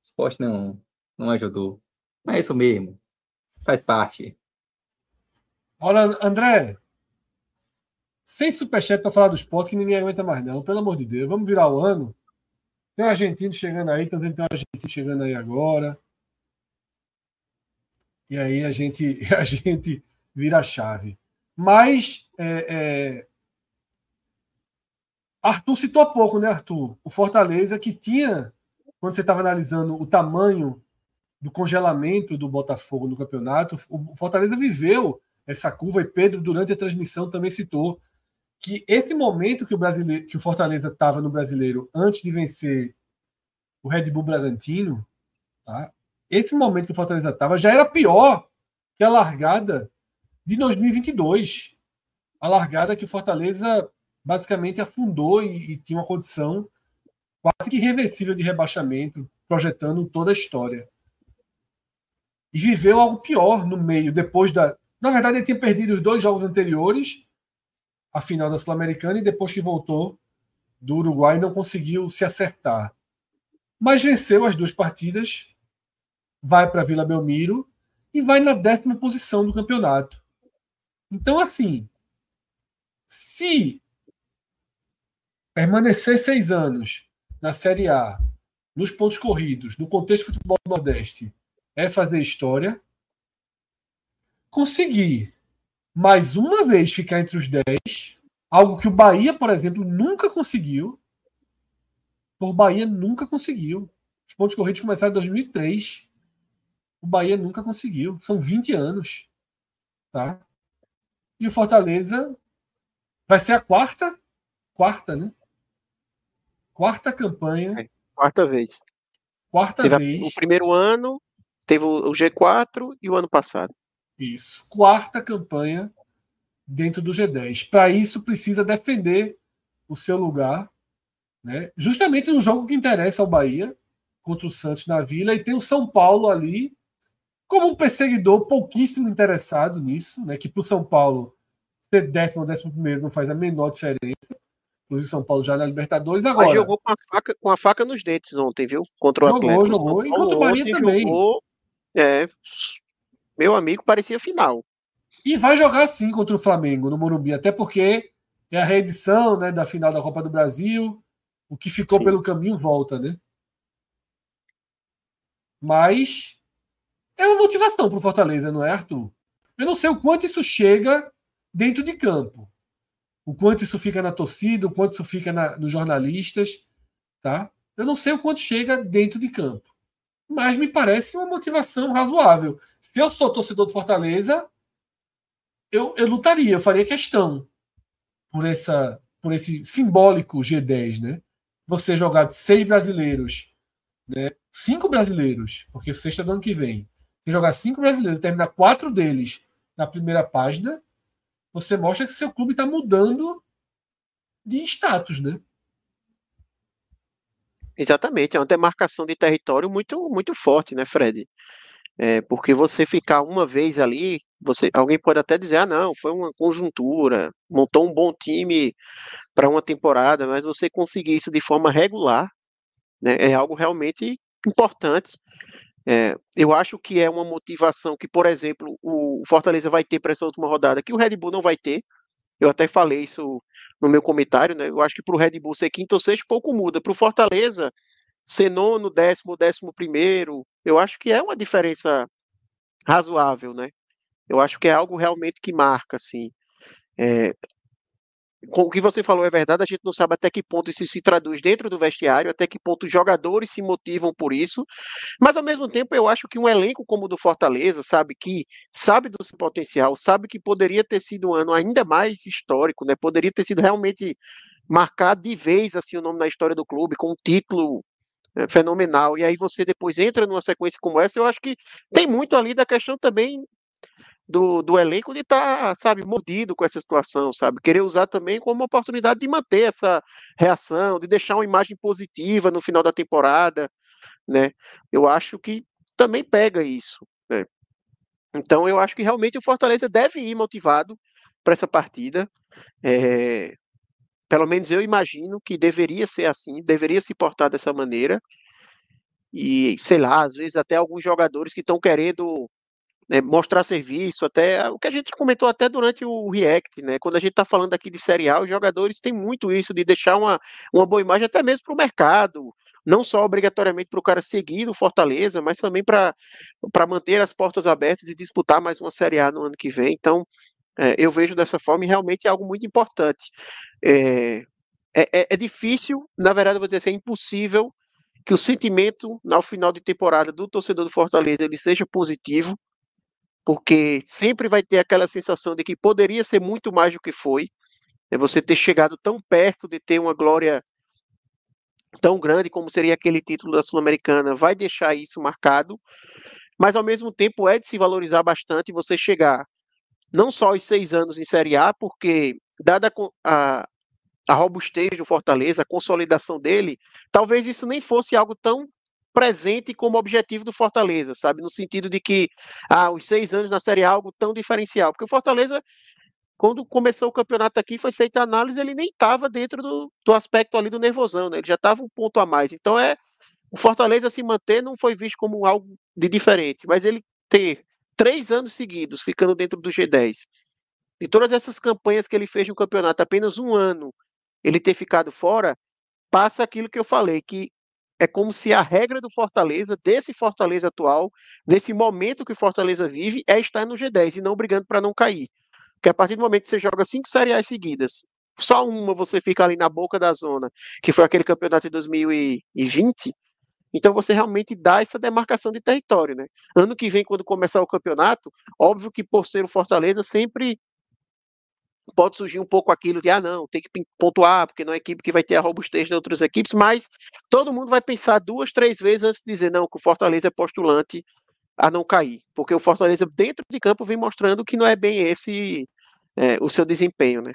o esporte não, não ajudou. Mas é isso mesmo. Faz parte. Olha, André, sem superchat para falar do esporte, que ninguém aguenta mais, não. Pelo amor de Deus, vamos virar o ano. Tem um argentino chegando aí, também tem um argentino chegando aí agora. E aí a gente, a gente vira a chave. Mas é, é, Arthur citou pouco, né, Arthur? O Fortaleza que tinha, quando você estava analisando o tamanho do congelamento do Botafogo no campeonato, o Fortaleza viveu essa curva, e Pedro, durante a transmissão, também citou que esse momento que o, brasileiro, que o Fortaleza estava no brasileiro antes de vencer o Red Bull Bragantino, tá? esse momento que o Fortaleza estava já era pior que a largada de 2022. A largada que o Fortaleza basicamente afundou e, e tinha uma condição quase que irreversível de rebaixamento, projetando toda a história. E viveu algo pior no meio, depois da, na verdade, ele tinha perdido os dois jogos anteriores, a final da Sul-Americana, e depois que voltou do Uruguai, não conseguiu se acertar. Mas venceu as duas partidas, vai para Vila Belmiro e vai na décima posição do campeonato. Então, assim, se permanecer seis anos na Série A, nos pontos corridos, no contexto do futebol do Nordeste, é fazer história conseguir mais uma vez ficar entre os 10, algo que o Bahia, por exemplo, nunca conseguiu. O Bahia nunca conseguiu. Os pontos corridos começaram em 2003. O Bahia nunca conseguiu. São 20 anos. Tá? E o Fortaleza Vai ser a quarta, quarta, né? Quarta campanha. É, quarta vez. Quarta teve vez. O primeiro ano teve o G4 e o ano passado. Isso. Quarta campanha dentro do G10. Para isso precisa defender o seu lugar, né? Justamente no jogo que interessa ao Bahia contra o Santos na Vila e tem o São Paulo ali como um perseguidor pouquíssimo interessado nisso, né? Que para o São Paulo ser décimo ou décimo primeiro não faz a menor diferença. Inclusive São Paulo já na Libertadores agora. Mas jogou com a, faca, com a faca nos dentes ontem, viu? Contra o jogou, Atlético. Jogou, jogou. E contra o Bahia também. Jogou, é, meu amigo, parecia final. E vai jogar sim contra o Flamengo no Morumbi, até porque é a reedição né, da final da Copa do Brasil. O que ficou sim. pelo caminho volta, né? Mas é uma motivação para o Fortaleza, não é, Arthur? Eu não sei o quanto isso chega dentro de campo. O quanto isso fica na torcida, o quanto isso fica na, nos jornalistas, tá? Eu não sei o quanto chega dentro de campo. Mas me parece uma motivação razoável. Se eu sou torcedor do Fortaleza, eu, eu lutaria, eu faria questão por essa por esse simbólico G10, né? Você jogar de seis brasileiros, né? Cinco brasileiros, porque sexta do ano que vem. Você jogar cinco brasileiros, terminar quatro deles na primeira página, você mostra que seu clube está mudando de status, né? Exatamente, é uma demarcação de território muito muito forte, né, Fred? É, porque você ficar uma vez ali, você, alguém pode até dizer, ah, não, foi uma conjuntura, montou um bom time para uma temporada, mas você conseguir isso de forma regular, né, é algo realmente importante. É, eu acho que é uma motivação que, por exemplo, o Fortaleza vai ter para essa última rodada, que o Red Bull não vai ter. Eu até falei isso no meu comentário, né? Eu acho que para o Red Bull ser quinto ou sexto pouco muda. Para o Fortaleza, ser nono, décimo, décimo primeiro, eu acho que é uma diferença razoável, né? Eu acho que é algo realmente que marca, assim. É, o que você falou é verdade, a gente não sabe até que ponto isso se traduz dentro do vestiário, até que ponto os jogadores se motivam por isso, mas ao mesmo tempo eu acho que um elenco como o do Fortaleza, sabe, que sabe do seu potencial, sabe que poderia ter sido um ano ainda mais histórico, né, poderia ter sido realmente marcado de vez assim o nome na história do clube, com um título é, fenomenal. E aí você depois entra numa sequência como essa, eu acho que tem muito ali da questão também do, do elenco de estar, tá, sabe, mordido com essa situação, sabe? Querer usar também como uma oportunidade de manter essa reação, de deixar uma imagem positiva no final da temporada, né? Eu acho que também pega isso, né? Então eu acho que realmente o Fortaleza deve ir motivado para essa partida. É, pelo menos eu imagino que deveria ser assim, deveria se portar dessa maneira. E, sei lá, às vezes até alguns jogadores que estão querendo né, mostrar serviço, até o que a gente comentou até durante o React, né? Quando a gente está falando aqui de serial, os jogadores têm muito isso de deixar uma, uma boa imagem até mesmo para o mercado, não só obrigatoriamente para o cara seguir no Fortaleza, mas também para manter as portas abertas e disputar mais uma Série A no ano que vem. Então, é, eu vejo dessa forma e realmente é algo muito importante. É, é, é, difícil, na verdade, eu vou dizer assim, é impossível que o sentimento ao final de temporada do torcedor do Fortaleza ele seja positivo, porque sempre vai ter aquela sensação de que poderia ser muito mais do que foi. É você ter chegado tão perto de ter uma glória tão grande como seria aquele título da Sul-Americana, vai deixar isso marcado, mas ao mesmo tempo é de se valorizar bastante você chegar não só os seis anos em Série A, porque, dada a, a robustez do Fortaleza, a consolidação dele, talvez isso nem fosse algo tão presente como objetivo do Fortaleza, sabe? No sentido de que ah, os seis anos na Série A é algo tão diferencial. Porque o Fortaleza, quando começou o campeonato aqui, foi feita a análise, ele nem estava dentro do, do aspecto ali do nervosão, né? Ele já estava um ponto a mais. Então é. O Fortaleza se manter não foi visto como algo de diferente, mas ele ter três anos seguidos ficando dentro do G10. De todas essas campanhas que ele fez no campeonato, apenas um ano ele ter ficado fora, passa aquilo que eu falei, que é como se a regra do Fortaleza, desse Fortaleza atual, desse momento que o Fortaleza vive, é estar no G10 e não brigando para não cair. Porque a partir do momento que você joga cinco seriais seguidas, só uma você fica ali na boca da zona, que foi aquele campeonato de 2020, então você realmente dá essa demarcação de território, né? Ano que vem, quando começar o campeonato, óbvio que por ser o Fortaleza, sempre pode surgir um pouco aquilo de, ah, não, tem que pontuar, porque não é equipe que vai ter a robustez de outras equipes, mas todo mundo vai pensar duas, três vezes antes de dizer, não, que o Fortaleza é postulante a não cair, porque o Fortaleza dentro de campo vem mostrando que não é bem esse é, o seu desempenho, né?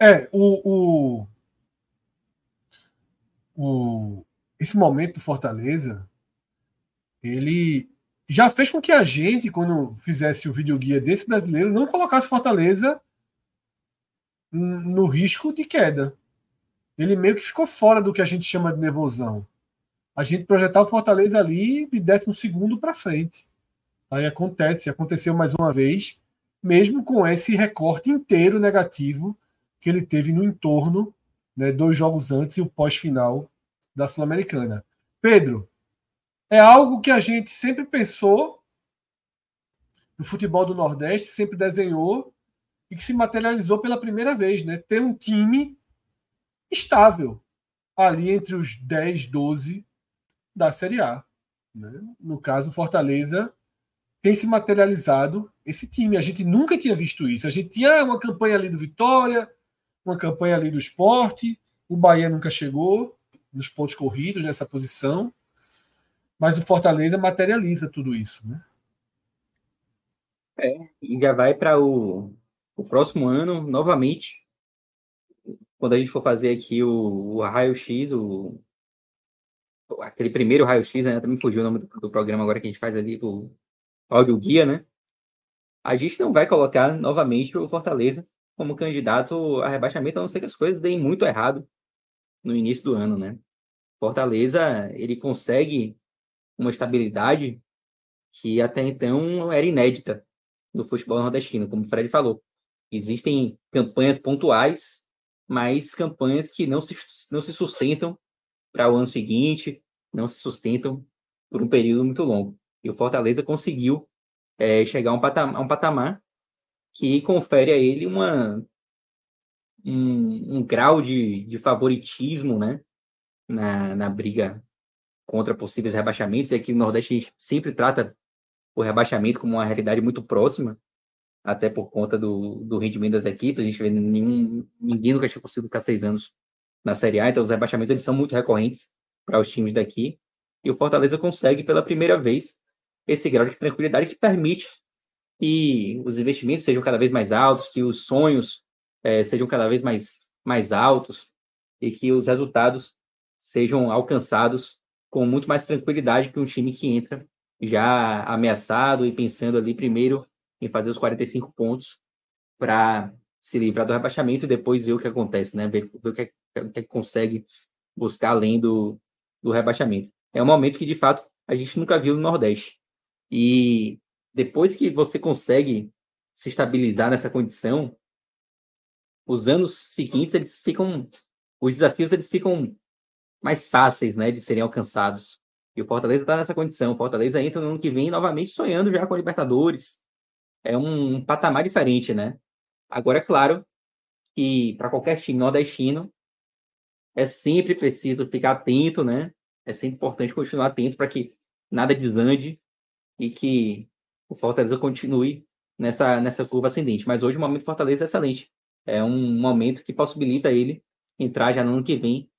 É, o, o, o, esse momento do Fortaleza, ele já fez com que a gente, quando fizesse o videoguia desse brasileiro, não colocasse Fortaleza no risco de queda. Ele meio que ficou fora do que a gente chama de nervosão. A gente projetar o Fortaleza ali de 12 para frente. Aí acontece, aconteceu mais uma vez, mesmo com esse recorte inteiro negativo que ele teve no entorno, né, dois jogos antes e o pós-final da Sul-Americana. Pedro, é algo que a gente sempre pensou no futebol do Nordeste, sempre desenhou e que se materializou pela primeira vez, né? Ter um time estável ali entre os 10, 12 da Série A. Né? No caso, Fortaleza tem se materializado esse time. A gente nunca tinha visto isso. A gente tinha uma campanha ali do Vitória, uma campanha ali do Esporte, o Bahia nunca chegou nos pontos corridos nessa posição. Mas o Fortaleza materializa tudo isso, né? É, e já vai para o, o próximo ano, novamente, quando a gente for fazer aqui o, o raio-x, o, aquele primeiro raio-x, né? Também fugiu o nome do, do, programa agora que a gente faz ali, o áudio guia, né? A gente não vai colocar novamente o Fortaleza como candidato a rebaixamento, a não ser que as coisas deem muito errado no início do ano, né? Fortaleza, ele consegue uma estabilidade que até então era inédita no futebol nordestino, como o Fred falou. Existem campanhas pontuais, mas campanhas que não se, não se sustentam para o ano seguinte, não se sustentam por um período muito longo. E o Fortaleza conseguiu é, chegar a um, patamar, a um patamar que confere a ele uma, um, um grau de, de favoritismo né, na, na briga contra possíveis rebaixamentos, e aqui no Nordeste a gente sempre trata o rebaixamento como uma realidade muito próxima, até por conta do, do rendimento das equipes, a gente vê nenhum, ninguém nunca tinha conseguido ficar seis anos na Série A, então os rebaixamentos eles são muito recorrentes para os times daqui, e o Fortaleza consegue pela primeira vez esse grau de tranquilidade que permite que os investimentos sejam cada vez mais altos, que os sonhos é, sejam cada vez mais, mais altos e que os resultados sejam alcançados com muito mais tranquilidade que um time que entra já ameaçado e pensando ali primeiro em fazer os 45 pontos para se livrar do rebaixamento e depois ver o que acontece, né? Ver, ver o que, o que consegue buscar além do, do rebaixamento. É um momento que, de fato, a gente nunca viu no Nordeste. E depois que você consegue se estabilizar nessa condição, os anos seguintes, eles ficam... Os desafios, eles ficam mais fáceis né, de serem alcançados. E o Fortaleza está nessa condição. O Fortaleza entra no ano que vem novamente sonhando já com a Libertadores. É um, patamar diferente, né? Agora, é claro que para qualquer time nordestino é sempre preciso ficar atento, né? É sempre importante continuar atento para que nada desande e que o Fortaleza continue nessa, nessa curva ascendente. Mas hoje o momento do Fortaleza é excelente. É um momento que possibilita ele entrar já no ano que vem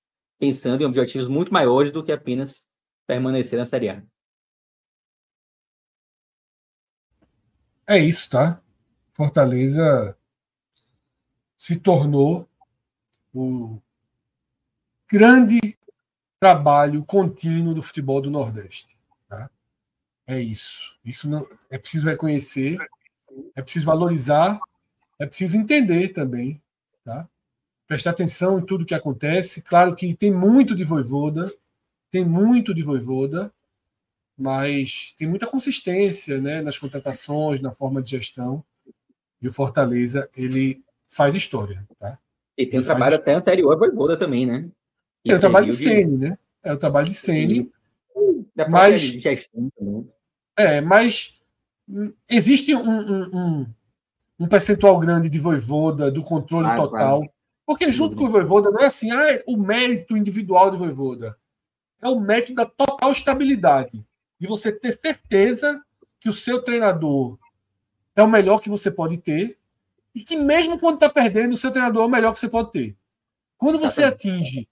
pensando em objetivos muito maiores do que apenas permanecer na Série A. É isso, tá? Fortaleza se tornou o grande trabalho contínuo do futebol do Nordeste. Tá? É isso. Isso não é preciso reconhecer, é preciso valorizar, é preciso entender também, tá? Prestar atenção em tudo que acontece. Claro que tem muito de voivoda, tem muito de voivoda, mas tem muita consistência né, nas contratações, na forma de gestão. E o Fortaleza, ele faz história. Tá? E tem um trabalho até anterior à voivoda também, né? é o trabalho de Sene, né? É o trabalho de Sene. Mas, gestão também. É, mas existe um, um, um, um percentual grande de voivoda, do controle ah, total. Claro porque junto com o Voivoda não é assim, ah, é o mérito individual do Voivoda. É o mérito da total estabilidade. E você ter certeza que o seu treinador é o melhor que você pode ter e que mesmo quando está perdendo, o seu treinador é o melhor que você pode ter. Quando você atinge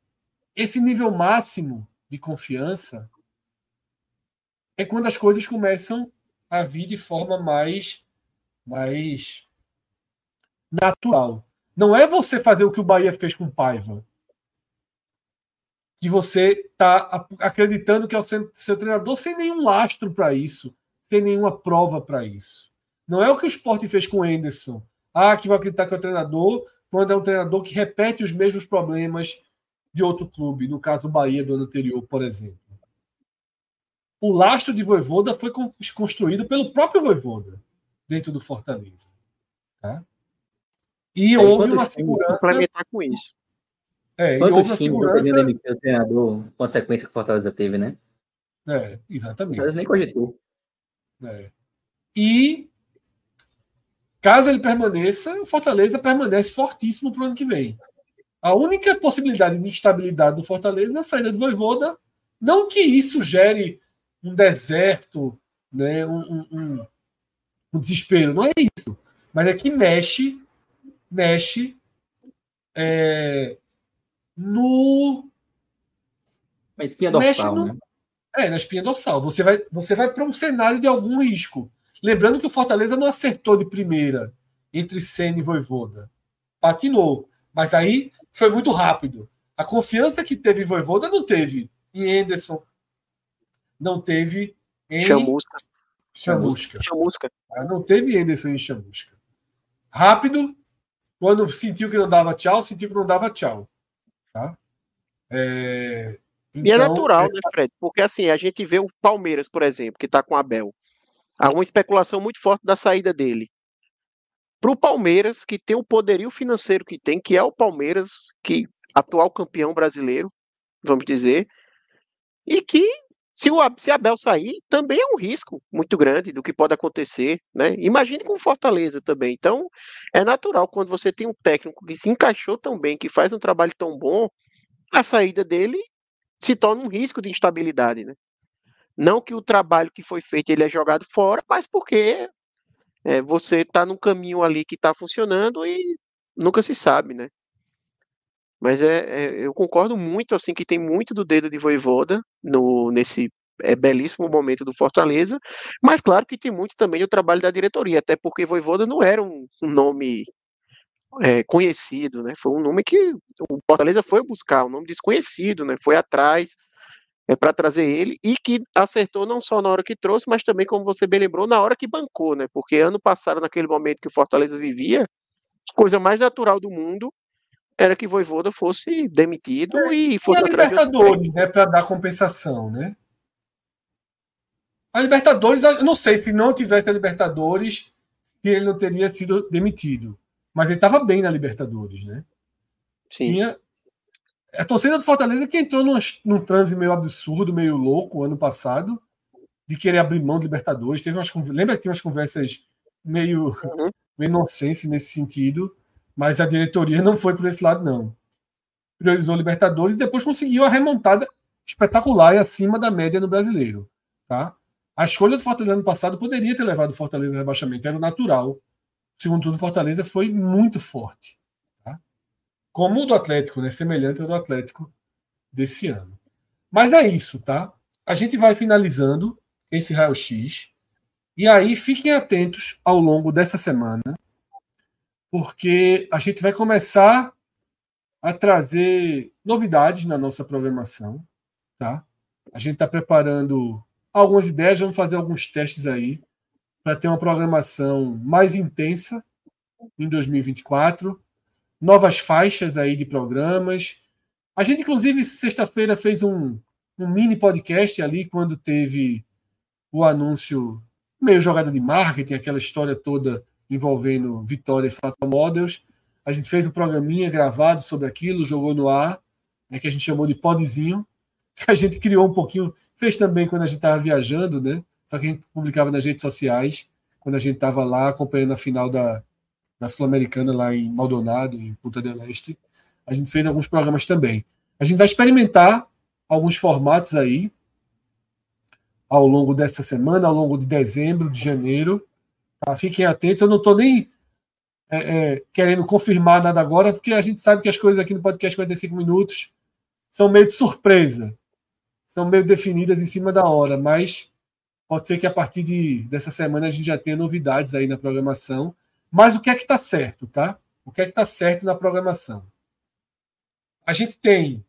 esse nível máximo de confiança, é quando as coisas começam a vir de forma mais, mais natural. Não é você fazer o que o Bahia fez com o Paiva. Que você está acreditando que é o seu, seu treinador sem nenhum lastro para isso, sem nenhuma prova para isso. Não é o que o Sport fez com o Anderson. Ah, que vai acreditar que é o treinador, quando é um treinador que repete os mesmos problemas de outro clube, no caso o Bahia do ano anterior, por exemplo. O lastro de Voivoda foi construído pelo próprio Voivoda dentro do Fortaleza. Tá? E é, houve uma segurança. Complementar com isso. É, e houve uma segurança. O treinador, consequência que o Fortaleza teve, né? É, exatamente. Fortaleza nem cogitou. É. E caso ele permaneça, o Fortaleza permanece fortíssimo para o ano que vem. A única possibilidade de instabilidade do Fortaleza é a saída do Voivoda. Não que isso gere um deserto, né, um, um, um desespero, não é isso. Mas é que mexe mexe é, no. Na espinha dorsal, no, né? É, na espinha dorsal. Você vai, você vai para um cenário de algum risco. Lembrando que o Fortaleza não acertou de primeira entre Senna e Voivoda. Patinou. Mas aí foi muito rápido. A confiança que teve em Voivoda não teve em Anderson. Não teve em. Chamusca. Chamusca. Chamusca. Não teve Anderson em Chamusca. Rápido, quando sentiu que não dava tchau, sentiu que não dava tchau. Tá? É... Então, e é então, natural, é... né, Fred? Porque assim, a gente vê o Palmeiras, por exemplo, que está com o Abel. Há uma especulação muito forte da saída dele. Para o Palmeiras, que tem o poderio financeiro que tem, que é o Palmeiras, que atual campeão brasileiro, vamos dizer, e que se o se Abel sair, também é um risco muito grande do que pode acontecer, né? Imagine com Fortaleza também. Então, é natural quando você tem um técnico que se encaixou tão bem, que faz um trabalho tão bom, a saída dele se torna um risco de instabilidade, né? Não que o trabalho que foi feito ele é jogado fora, mas porque é, você está num caminho ali que está funcionando e nunca se sabe, né? Mas é, é, eu concordo muito assim que tem muito do dedo de Voivoda no, nesse é, belíssimo momento do Fortaleza, mas claro que tem muito também do trabalho da diretoria, até porque Voivoda não era um, um nome é, conhecido, né? Foi um nome que o Fortaleza foi buscar, um nome desconhecido, né? Foi atrás é, para trazer ele e que acertou não só na hora que trouxe, mas também, como você bem lembrou, na hora que bancou, né? Porque ano passado, naquele momento que o Fortaleza vivia, coisa mais natural do mundo era que Voivoda fosse demitido é, e fosse e a Libertadores, né, para dar compensação, né? A Libertadores, eu não sei se não tivesse a Libertadores, ele não teria sido demitido. Mas ele estava bem na Libertadores, né? Sim. Tinha... A torcida do Fortaleza que entrou num, num transe meio absurdo, meio louco, ano passado, de querer abrir mão de Libertadores. Teve umas, lembra que tinha umas conversas meio, uhum. meio nonsense nesse sentido. Mas a diretoria não foi por esse lado, não. Priorizou Libertadores e depois conseguiu a remontada espetacular e acima da média no brasileiro. Tá? A escolha do Fortaleza no passado poderia ter levado o Fortaleza ao rebaixamento, era natural. Segundo tudo, o Fortaleza foi muito forte. Tá? Como o do Atlético, né? semelhante ao do Atlético desse ano. Mas é isso, tá? A gente vai finalizando esse raio-x. E aí fiquem atentos ao longo dessa semana porque a gente vai começar a trazer novidades na nossa programação, tá? A gente está preparando algumas ideias, vamos fazer alguns testes aí para ter uma programação mais intensa em 2024, novas faixas aí de programas. A gente, inclusive, sexta-feira fez um, um mini podcast ali quando teve o anúncio meio jogada de marketing, aquela história toda envolvendo Vitória e Fatal Models. A gente fez um programinha gravado sobre aquilo, jogou no ar, né, que a gente chamou de podzinho, que a gente criou um pouquinho, fez também quando a gente estava viajando, né? Só que a gente publicava nas redes sociais, quando a gente estava lá acompanhando a final da, da Sul-Americana lá em Maldonado, em Punta del Este. A gente fez alguns programas também. A gente vai experimentar alguns formatos aí ao longo dessa semana, ao longo de dezembro, de janeiro, Tá? Fiquem atentos, eu não estou nem é, é, querendo confirmar nada agora, porque a gente sabe que as coisas aqui no podcast 45 minutos são meio de surpresa, são meio definidas em cima da hora, mas pode ser que a partir de, dessa semana a gente já tenha novidades aí na programação. Mas o que é que está certo, tá? O que é que está certo na programação? A gente tem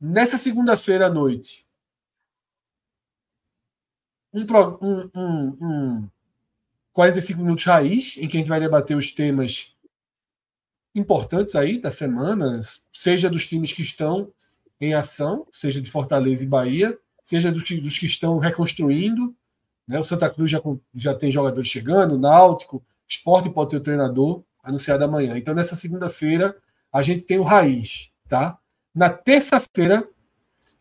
nessa segunda-feira à noite um, um, um, um 45 minutos raiz, em que a gente vai debater os temas importantes aí da semana, seja dos times que estão em ação, seja de Fortaleza e Bahia, seja dos, dos que estão reconstruindo. Né? O Santa Cruz já, já tem jogadores chegando, Náutico, Esporte pode ter o treinador anunciado amanhã. Então, nessa segunda-feira, a gente tem o Raiz. Tá? Na terça-feira,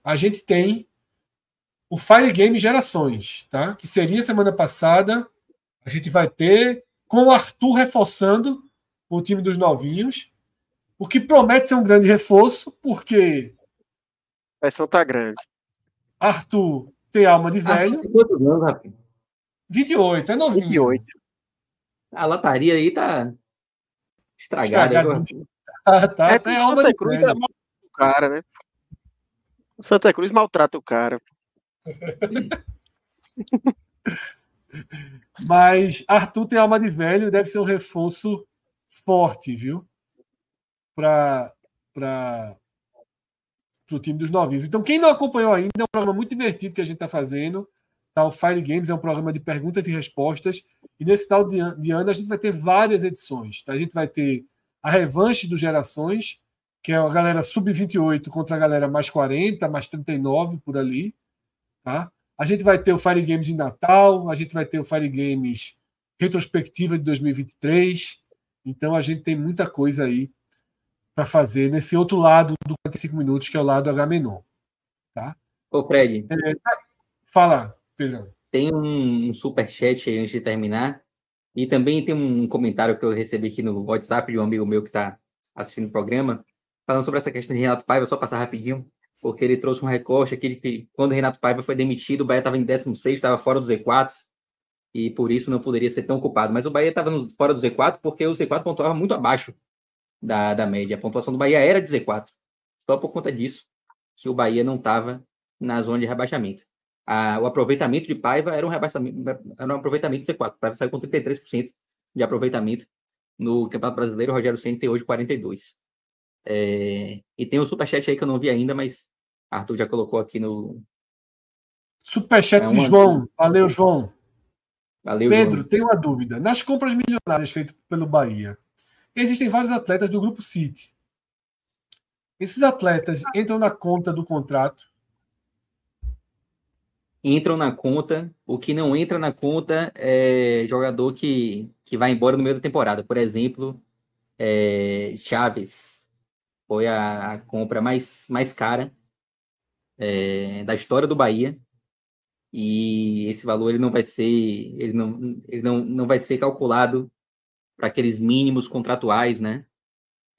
a gente tem o Fire Game Gerações, tá? que seria semana passada. A gente vai ter com o Arthur reforçando o time dos novinhos, o que promete ser um grande reforço, porque. A pressão tá grande. Arthur tem alma de velho. Arthur, quantos anos, rapaz? 28, é novinho. 28. A lataria aí tá estragada. estragada. Ah, tá, é, tem alma Santa de Cruz velho. é o cara, né? O Santa Cruz maltrata o cara. Mas Arthur tem alma de velho, deve ser um reforço forte, viu? Para o time dos novinhos. Então, quem não acompanhou ainda, é um programa muito divertido que a gente está fazendo. Tá? O Fire Games é um programa de perguntas e respostas. E nesse tal de, ano a gente vai ter várias edições. Tá? A gente vai ter a revanche dos Gerações, que é a galera sub-28 contra a galera mais 40, mais 39 por ali. Tá? A gente vai ter o Fire Games de Natal, a gente vai ter o Fire Games retrospectiva de 2023. Então a gente tem muita coisa aí para fazer nesse outro lado do 45 minutos, que é o lado H-Menon. Tá? Ô, Fred. É, fala, Pedro. Tem um, um super chat aí antes de terminar. E também tem um comentário que eu recebi aqui no WhatsApp de um amigo meu que está assistindo o programa, falando sobre essa questão de Renato Paiva, só passar rapidinho, porque ele trouxe um recorte aquele que quando o Renato Paiva foi demitido, o Bahia estava em 16, estava fora do Z4, e por isso não poderia ser tão culpado. Mas o Bahia estava fora do Z4 porque o Z4 pontuava muito abaixo da, da média. A pontuação do Bahia era de Z4. Só por conta disso que o Bahia não estava na zona de rebaixamento. A, o aproveitamento de Paiva era um, era um aproveitamento de Z4. O Paiva saiu com 33% de aproveitamento no Campeonato Brasileiro. Rogério Senna tem hoje 42%. É, e tem o um superchat aí que eu não vi ainda, mas Arthur já colocou aqui no. Superchat é uma... de João. Valeu, João. Valeu, Pedro, João. tenho uma dúvida. Nas compras milionárias feitas pelo Bahia, existem vários atletas do grupo City. Esses atletas entram na conta do contrato? Entram na conta. O que não entra na conta é jogador que, que vai embora no meio da temporada. Por exemplo, é, Chaves foi a, a compra mais, mais cara é, da história do Bahia e esse valor ele não vai ser ele não, ele não, não vai ser calculado para aqueles mínimos contratuais, né?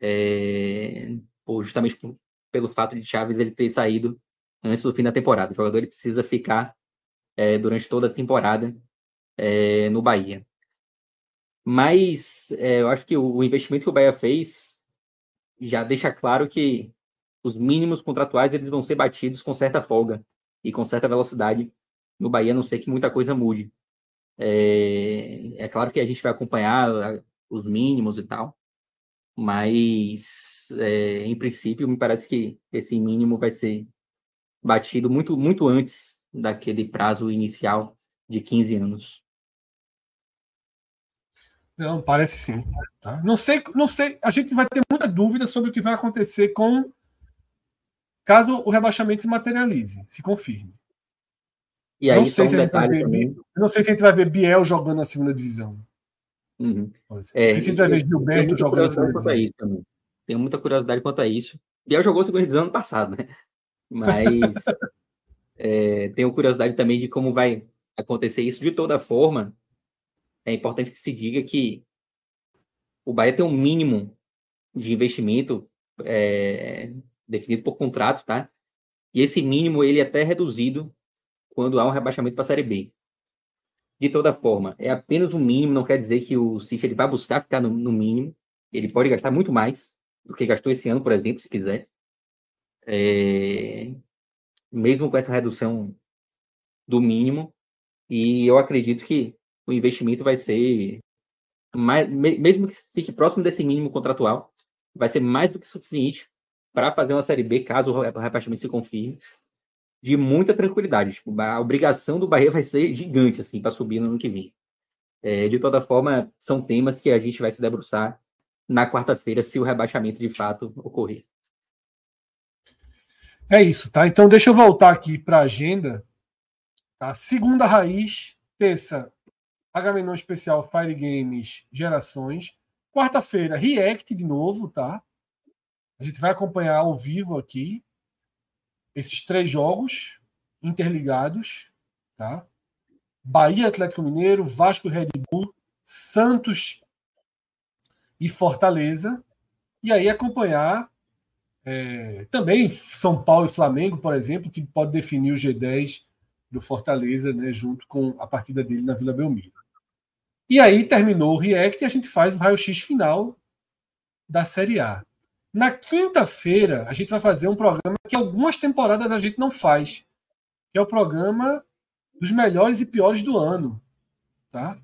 É, justamente por, pelo fato de Chaves ele ter saído antes do fim da temporada. O jogador ele precisa ficar é, durante toda a temporada é, no Bahia. Mas é, eu acho que o, o investimento que o Bahia fez já deixa claro que os mínimos contratuais eles vão ser batidos com certa folga e com certa velocidade no Bahia, a não ser que muita coisa mude. É, é claro que a gente vai acompanhar os mínimos e tal, mas é, em princípio me parece que esse mínimo vai ser batido muito, muito antes daquele prazo inicial de 15 anos. Não, parece sim. Tá? Não sei, não sei. A gente vai ter muita dúvida sobre o que vai acontecer com caso o rebaixamento se materialize, se confirme. E aí, não sei, se um ver, não sei se a gente vai ver Biel jogando na segunda divisão. Uhum. Não sei se a gente vai ver Gilberto jogando na segunda divisão. Isso também. Tenho muita curiosidade quanto a isso. Biel jogou segunda divisão ano passado, né? Mas é, tenho curiosidade também de como vai acontecer isso. De toda forma, é importante que se diga que o Bahia tem um mínimo de investimento é, definido por contrato, tá? E esse mínimo ele é até reduzido quando há um rebaixamento para a Série B. De toda forma, é apenas o mínimo, não quer dizer que o City ele vai buscar ficar no, no mínimo. Ele pode gastar muito mais do que gastou esse ano, por exemplo, se quiser. É... Mesmo com essa redução do mínimo. E eu acredito que o investimento vai ser, mais, mesmo que fique próximo desse mínimo contratual, vai ser mais do que suficiente para fazer uma Série B, caso o rebaixamento se confirme, de muita tranquilidade. Tipo, a obrigação do Bahia vai ser gigante assim para subir no ano que vem. É, de toda forma, são temas que a gente vai se debruçar na quarta-feira, se o rebaixamento de fato ocorrer. É isso, tá? Então deixa eu voltar aqui para a agenda. Tá? Segunda raiz, terça, Agamenon especial Fire Games Gerações. Quarta-feira, React de novo, tá? A gente vai acompanhar ao vivo aqui esses três jogos interligados, tá? Bahia Atlético Mineiro, Vasco Red Bull, Santos e Fortaleza. E aí acompanhar é, também São Paulo e Flamengo, por exemplo, que pode definir o G10 do Fortaleza, né, junto com a partida dele na Vila Belmiro. E aí terminou o React e a gente faz o raio-x final da Série A. Na quinta-feira, a gente vai fazer um programa que algumas temporadas a gente não faz, que é o programa dos melhores e piores do ano. Tá?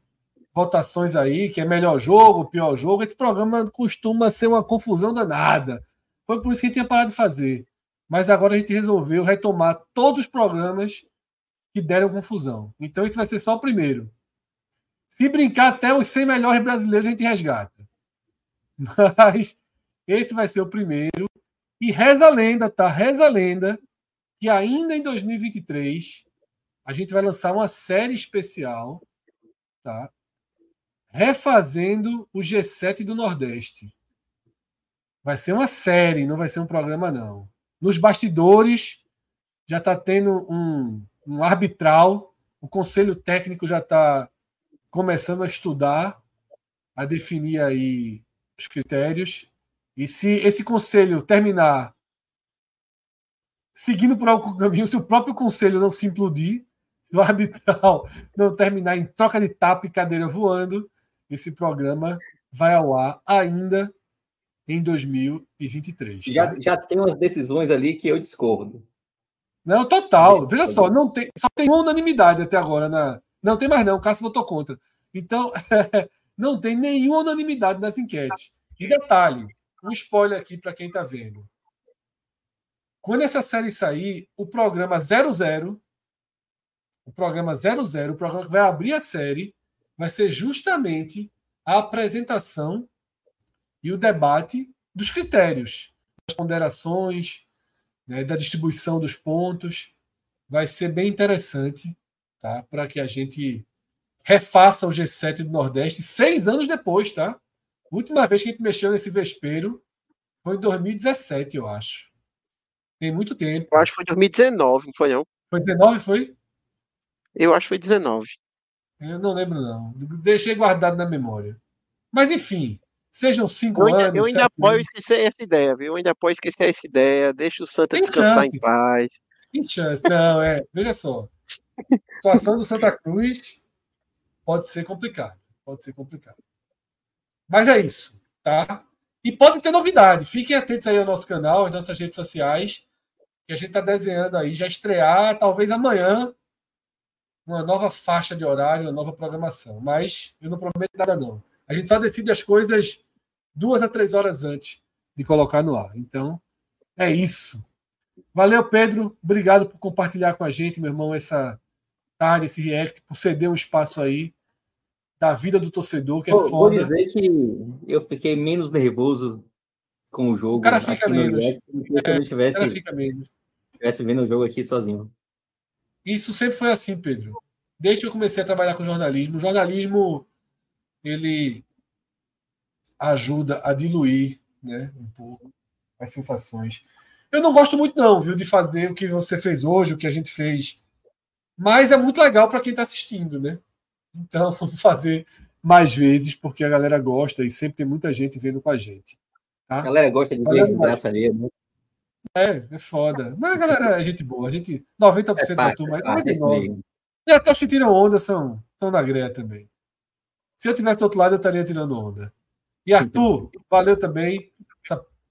Votações aí, que é melhor jogo, pior jogo. Esse programa costuma ser uma confusão danada. Foi por isso que a gente tinha parado de fazer. Mas agora a gente resolveu retomar todos os programas que deram confusão. Então, esse vai ser só o primeiro. Se brincar, até os 100 melhores brasileiros a gente resgata. Mas esse vai ser o primeiro. E reza a lenda, tá? Reza a lenda que ainda em 2023 a gente vai lançar uma série especial, tá? Refazendo o G7 do Nordeste. Vai ser uma série, não vai ser um programa, não. Nos bastidores já está tendo um, um arbitral, o conselho técnico já está começando a estudar, a definir aí os critérios. E se esse conselho terminar seguindo por algum caminho, se o próprio conselho não se implodir, se o arbitral não terminar em troca de tapa e cadeira voando, esse programa vai ao ar ainda em 2023. Tá? Já, já tem umas decisões ali que eu discordo. Não, total. Veja só, não tem, só tem uma unanimidade até agora. Na... Não tem mais não, o Cássio votou contra. Então, não tem nenhuma unanimidade nas enquetes. E detalhe, um spoiler aqui para quem está vendo. Quando essa série sair, o programa 00, o programa 00, o programa que vai abrir a série, vai ser justamente a apresentação e o debate dos critérios, das ponderações, né, da distribuição dos pontos. Vai ser bem interessante tá, para que a gente refaça o G7 do Nordeste seis anos depois. Tá? Última vez que a gente mexeu nesse vespeiro foi em 2017, eu acho. Tem muito tempo. Eu acho que foi 2019, não foi não? Foi 19, foi? Eu acho que foi 19. Eu não lembro, não. Deixei guardado na memória. Mas, enfim, Sejam cinco eu ainda, anos. Eu ainda apoio anos. esquecer essa ideia, viu? Eu ainda apoio esquecer essa ideia. Deixa o Santa Tem descansar chance. em paz. Tem chance. Não, é. Veja só. A situação do Santa Cruz pode ser complicada. Pode ser complicado. Mas é isso, tá? E pode ter novidade. Fiquem atentos aí ao nosso canal, às nossas redes sociais, que a gente está desenhando aí, já estrear, talvez amanhã, uma nova faixa de horário, uma nova programação. Mas eu não prometo nada, não. A gente só decide as coisas duas a três horas antes de colocar no ar. Então, é isso. Valeu, Pedro. Obrigado por compartilhar com a gente, meu irmão, essa tarde, esse react, por ceder um espaço aí da vida do torcedor, que é Pô, foda. Vou dizer que eu fiquei menos nervoso com o jogo. O cara fica menos. React, se eu estivesse, é, fica menos. estivesse vendo o jogo aqui sozinho. Isso sempre foi assim, Pedro. Desde que eu comecei a trabalhar com jornalismo, o jornalismo ele ajuda a diluir né, um pouco as sensações. Eu não gosto muito, não, viu, de fazer o que você fez hoje, o que a gente fez. Mas é muito legal para quem está assistindo, né? Então, vamos fazer mais vezes, porque a galera gosta e sempre tem muita gente vendo com a gente. Tá? A galera gosta de ver desgraça ali, né? É, é foda. Mas a galera é gente boa. A gente, 90% é parte, da turma, é 99%. E até os que tiram onda são, estão na greia também. Se eu tivesse do outro lado, eu estaria tirando onda. E Arthur, valeu também.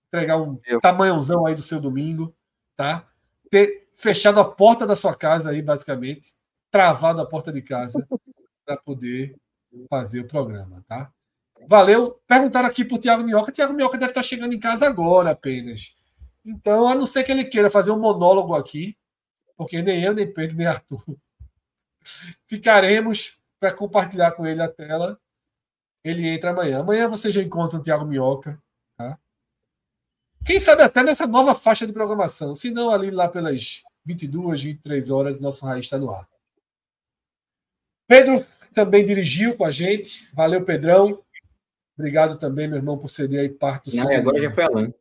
Entregar um eu. tamanhãozão aí do seu domingo, tá? Ter fechado a porta da sua casa aí, basicamente. Travado a porta de casa para poder fazer o programa, tá? Valeu. Perguntaram aqui pro Tiago Minhoca. Tiago Minhoca deve estar chegando em casa agora apenas. Então, a não ser que ele queira fazer um monólogo aqui, porque nem eu, nem Pedro, nem Arthur ficaremos para compartilhar com ele a tela. Ele entra amanhã. Amanhã você já encontra o Thiago Minhoca. Quem sabe até nessa nova faixa de programação. Se não, ali lá pelas 22, 23 horas, nosso Raiz está no ar. Pedro também dirigiu com a gente. Valeu, Pedrão. Obrigado também, meu irmão, por ceder aí parte do Não, seu. agora já foi Alan.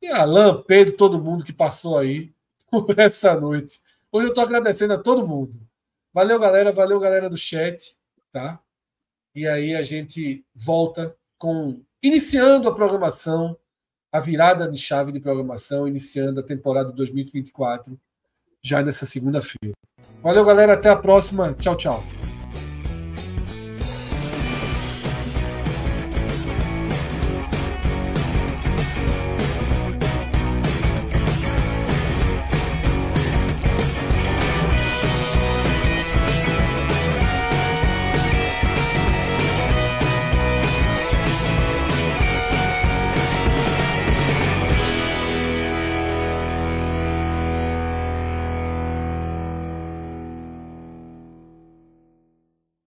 E Alan, Pedro, todo mundo que passou aí por essa noite. Hoje eu estou agradecendo a todo mundo. Valeu, galera. Valeu, galera do chat. Tá? E aí a gente volta com iniciando a programação, a virada de chave de programação, iniciando a temporada 2024, já nessa segunda-feira. Valeu, galera. Até a próxima. Tchau, tchau.